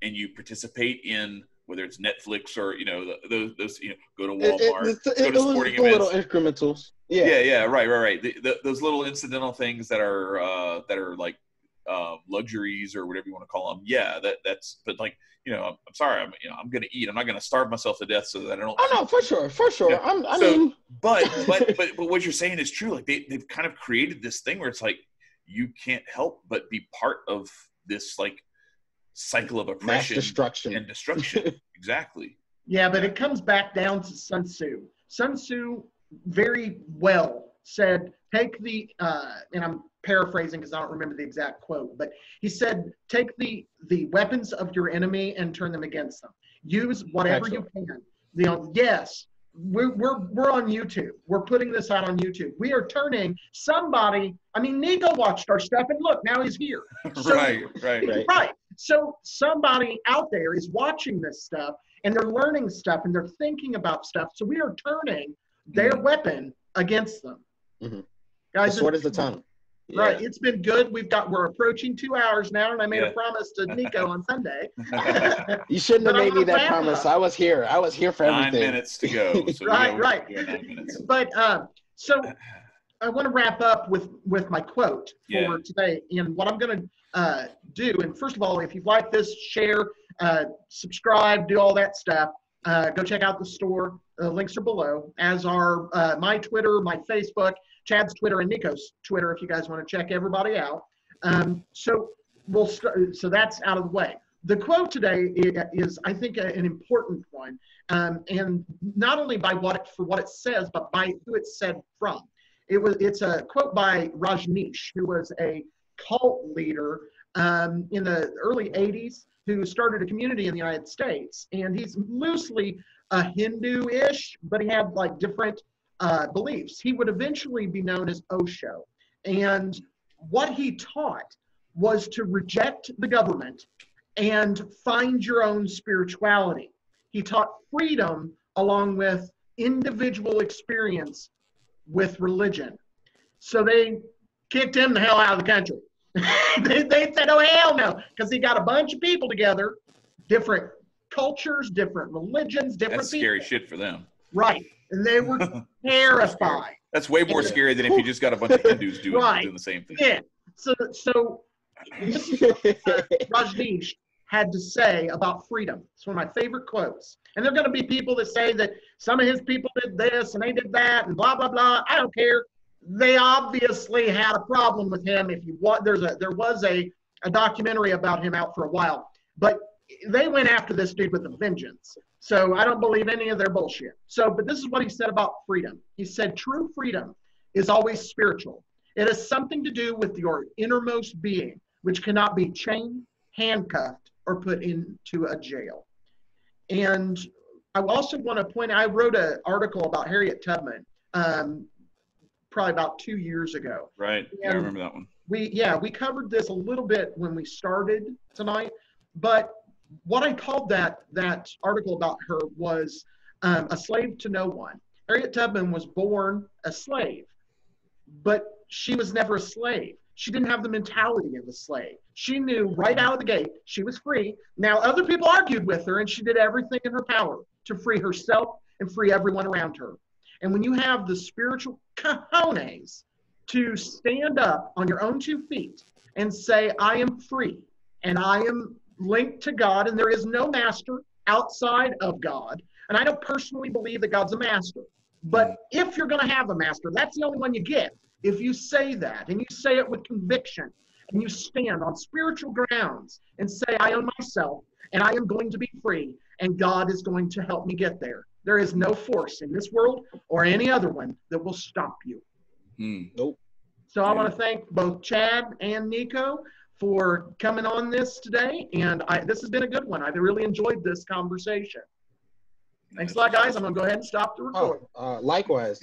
and you participate in whether it's Netflix or you know those those you know go to Walmart, it, it, go to sporting events. little incrementals. Yeah. Yeah, yeah, right, right, right. The, the, those little incidental things that are uh, that are like uh, luxuries or whatever you want to call them. Yeah, that that's. But like you know, I'm, I'm sorry. I'm you know I'm gonna eat. I'm not gonna starve myself to death so that I don't. Oh no, for sure, for sure. Yeah. I'm, I So- mean, But (laughs) but but but what you're saying is true. Like they they've kind of created this thing where it's like you can't help but be part of this like cycle of mass oppression destruction. and destruction. (laughs) exactly. Yeah, but it comes back down to Sun Tzu. Sun Tzu very well said, take the, uh, and I'm paraphrasing because I don't remember the exact quote, but he said, take the the weapons of your enemy and turn them against them. Use whatever you can. You know, yes, we're, we're, we're on YouTube. We're putting this out on YouTube. We are turning somebody, I mean, Nicco watched our stuff and look, now he's here. (laughs) So- right, right. Right. Right. So somebody out there is watching this stuff and they're learning stuff and they're thinking about stuff. So we are turning their weapon against them. Mhm. The Guys, sword it's- is the time? Right. It's been good. We've got we're approaching two hours now, and I made Yeah. a promise to (laughs) Nicco on Sunday. (laughs) You shouldn't have made me that promise. up. I was here. I was here for nine everything. minutes to go. So (laughs) Right, right. we got nine minutes. But um, so I want to wrap up with with my quote for today, and what I'm going to uh, do. And first of all, if you've liked this, share, uh, subscribe, do all that stuff. Uh, go check out the store. The links are below, as are uh, my Twitter, my Facebook, Chad's Twitter, and Nicco's Twitter. If you guys want to check everybody out. Um, so we'll st- so that's out of the way. The quote today is, I think, a- an important one, um, and not only by what it, for what it says, but by who it's said from. It was it's a quote by Rajneesh, who was a cult leader um, in the early 80s who started a community in the United States. And he's loosely a Hindu ish, but he had like different uh, beliefs. He would eventually be known as Osho. And what he taught was to reject the government and find your own spirituality. He taught freedom along with individual experience with religion. So they kicked him the hell out of the country. (laughs) they, they said, oh, hell no, because he got a bunch of people together, different cultures, different religions, different That's people. scary shit for them. Right. And they were (laughs) terrified. That's way more scary than if you just got a bunch of Hindus doing, Right. doing the same thing. Yeah. So, so this is what uh, (laughs) Rajneesh had to say about freedom. It's one of my favorite quotes. And there are going to be people that say that some of his people did this and they did that and blah blah blah. I don't care. They obviously had a problem with him. If you want, there's a there was a a documentary about him out for a while, but they went after this dude with a vengeance. So I don't believe any of their bullshit. So, but this is what he said about freedom. He said, "True freedom is always spiritual. It has something to do with your innermost being, which cannot be chained, handcuffed, or put into a jail. And I also want to point I wrote an article about Harriet Tubman um, probably about two years ago. Right. Yeah, I remember that one. We, yeah, we covered this a little bit when we started tonight, but what I called that, that article about her was um, a slave to no one. Harriet Tubman was born a slave, but she was never a slave. She didn't have the mentality of a slave. She knew right out of the gate she was free. Now, other people argued with her, and she did everything in her power to free herself and free everyone around her. And when you have the spiritual cojones to stand up on your own two feet and say, I am free and I am linked to God, and there is no master outside of God. And I don't personally believe that God's a master. But if you're going to have a master, that's the only one you get. If you say that and you say it with conviction and you stand on spiritual grounds and say, I own myself and I am going to be free and God is going to help me get there. There is no force in this world or any other one that will stop you. Hmm. Nope. So I want to thank both Chad and Nicco for coming on this today. And I, this has been a good one. I really enjoyed this conversation. Thanks a lot, guys. I'm going to go ahead and stop the recording. Oh, uh, likewise.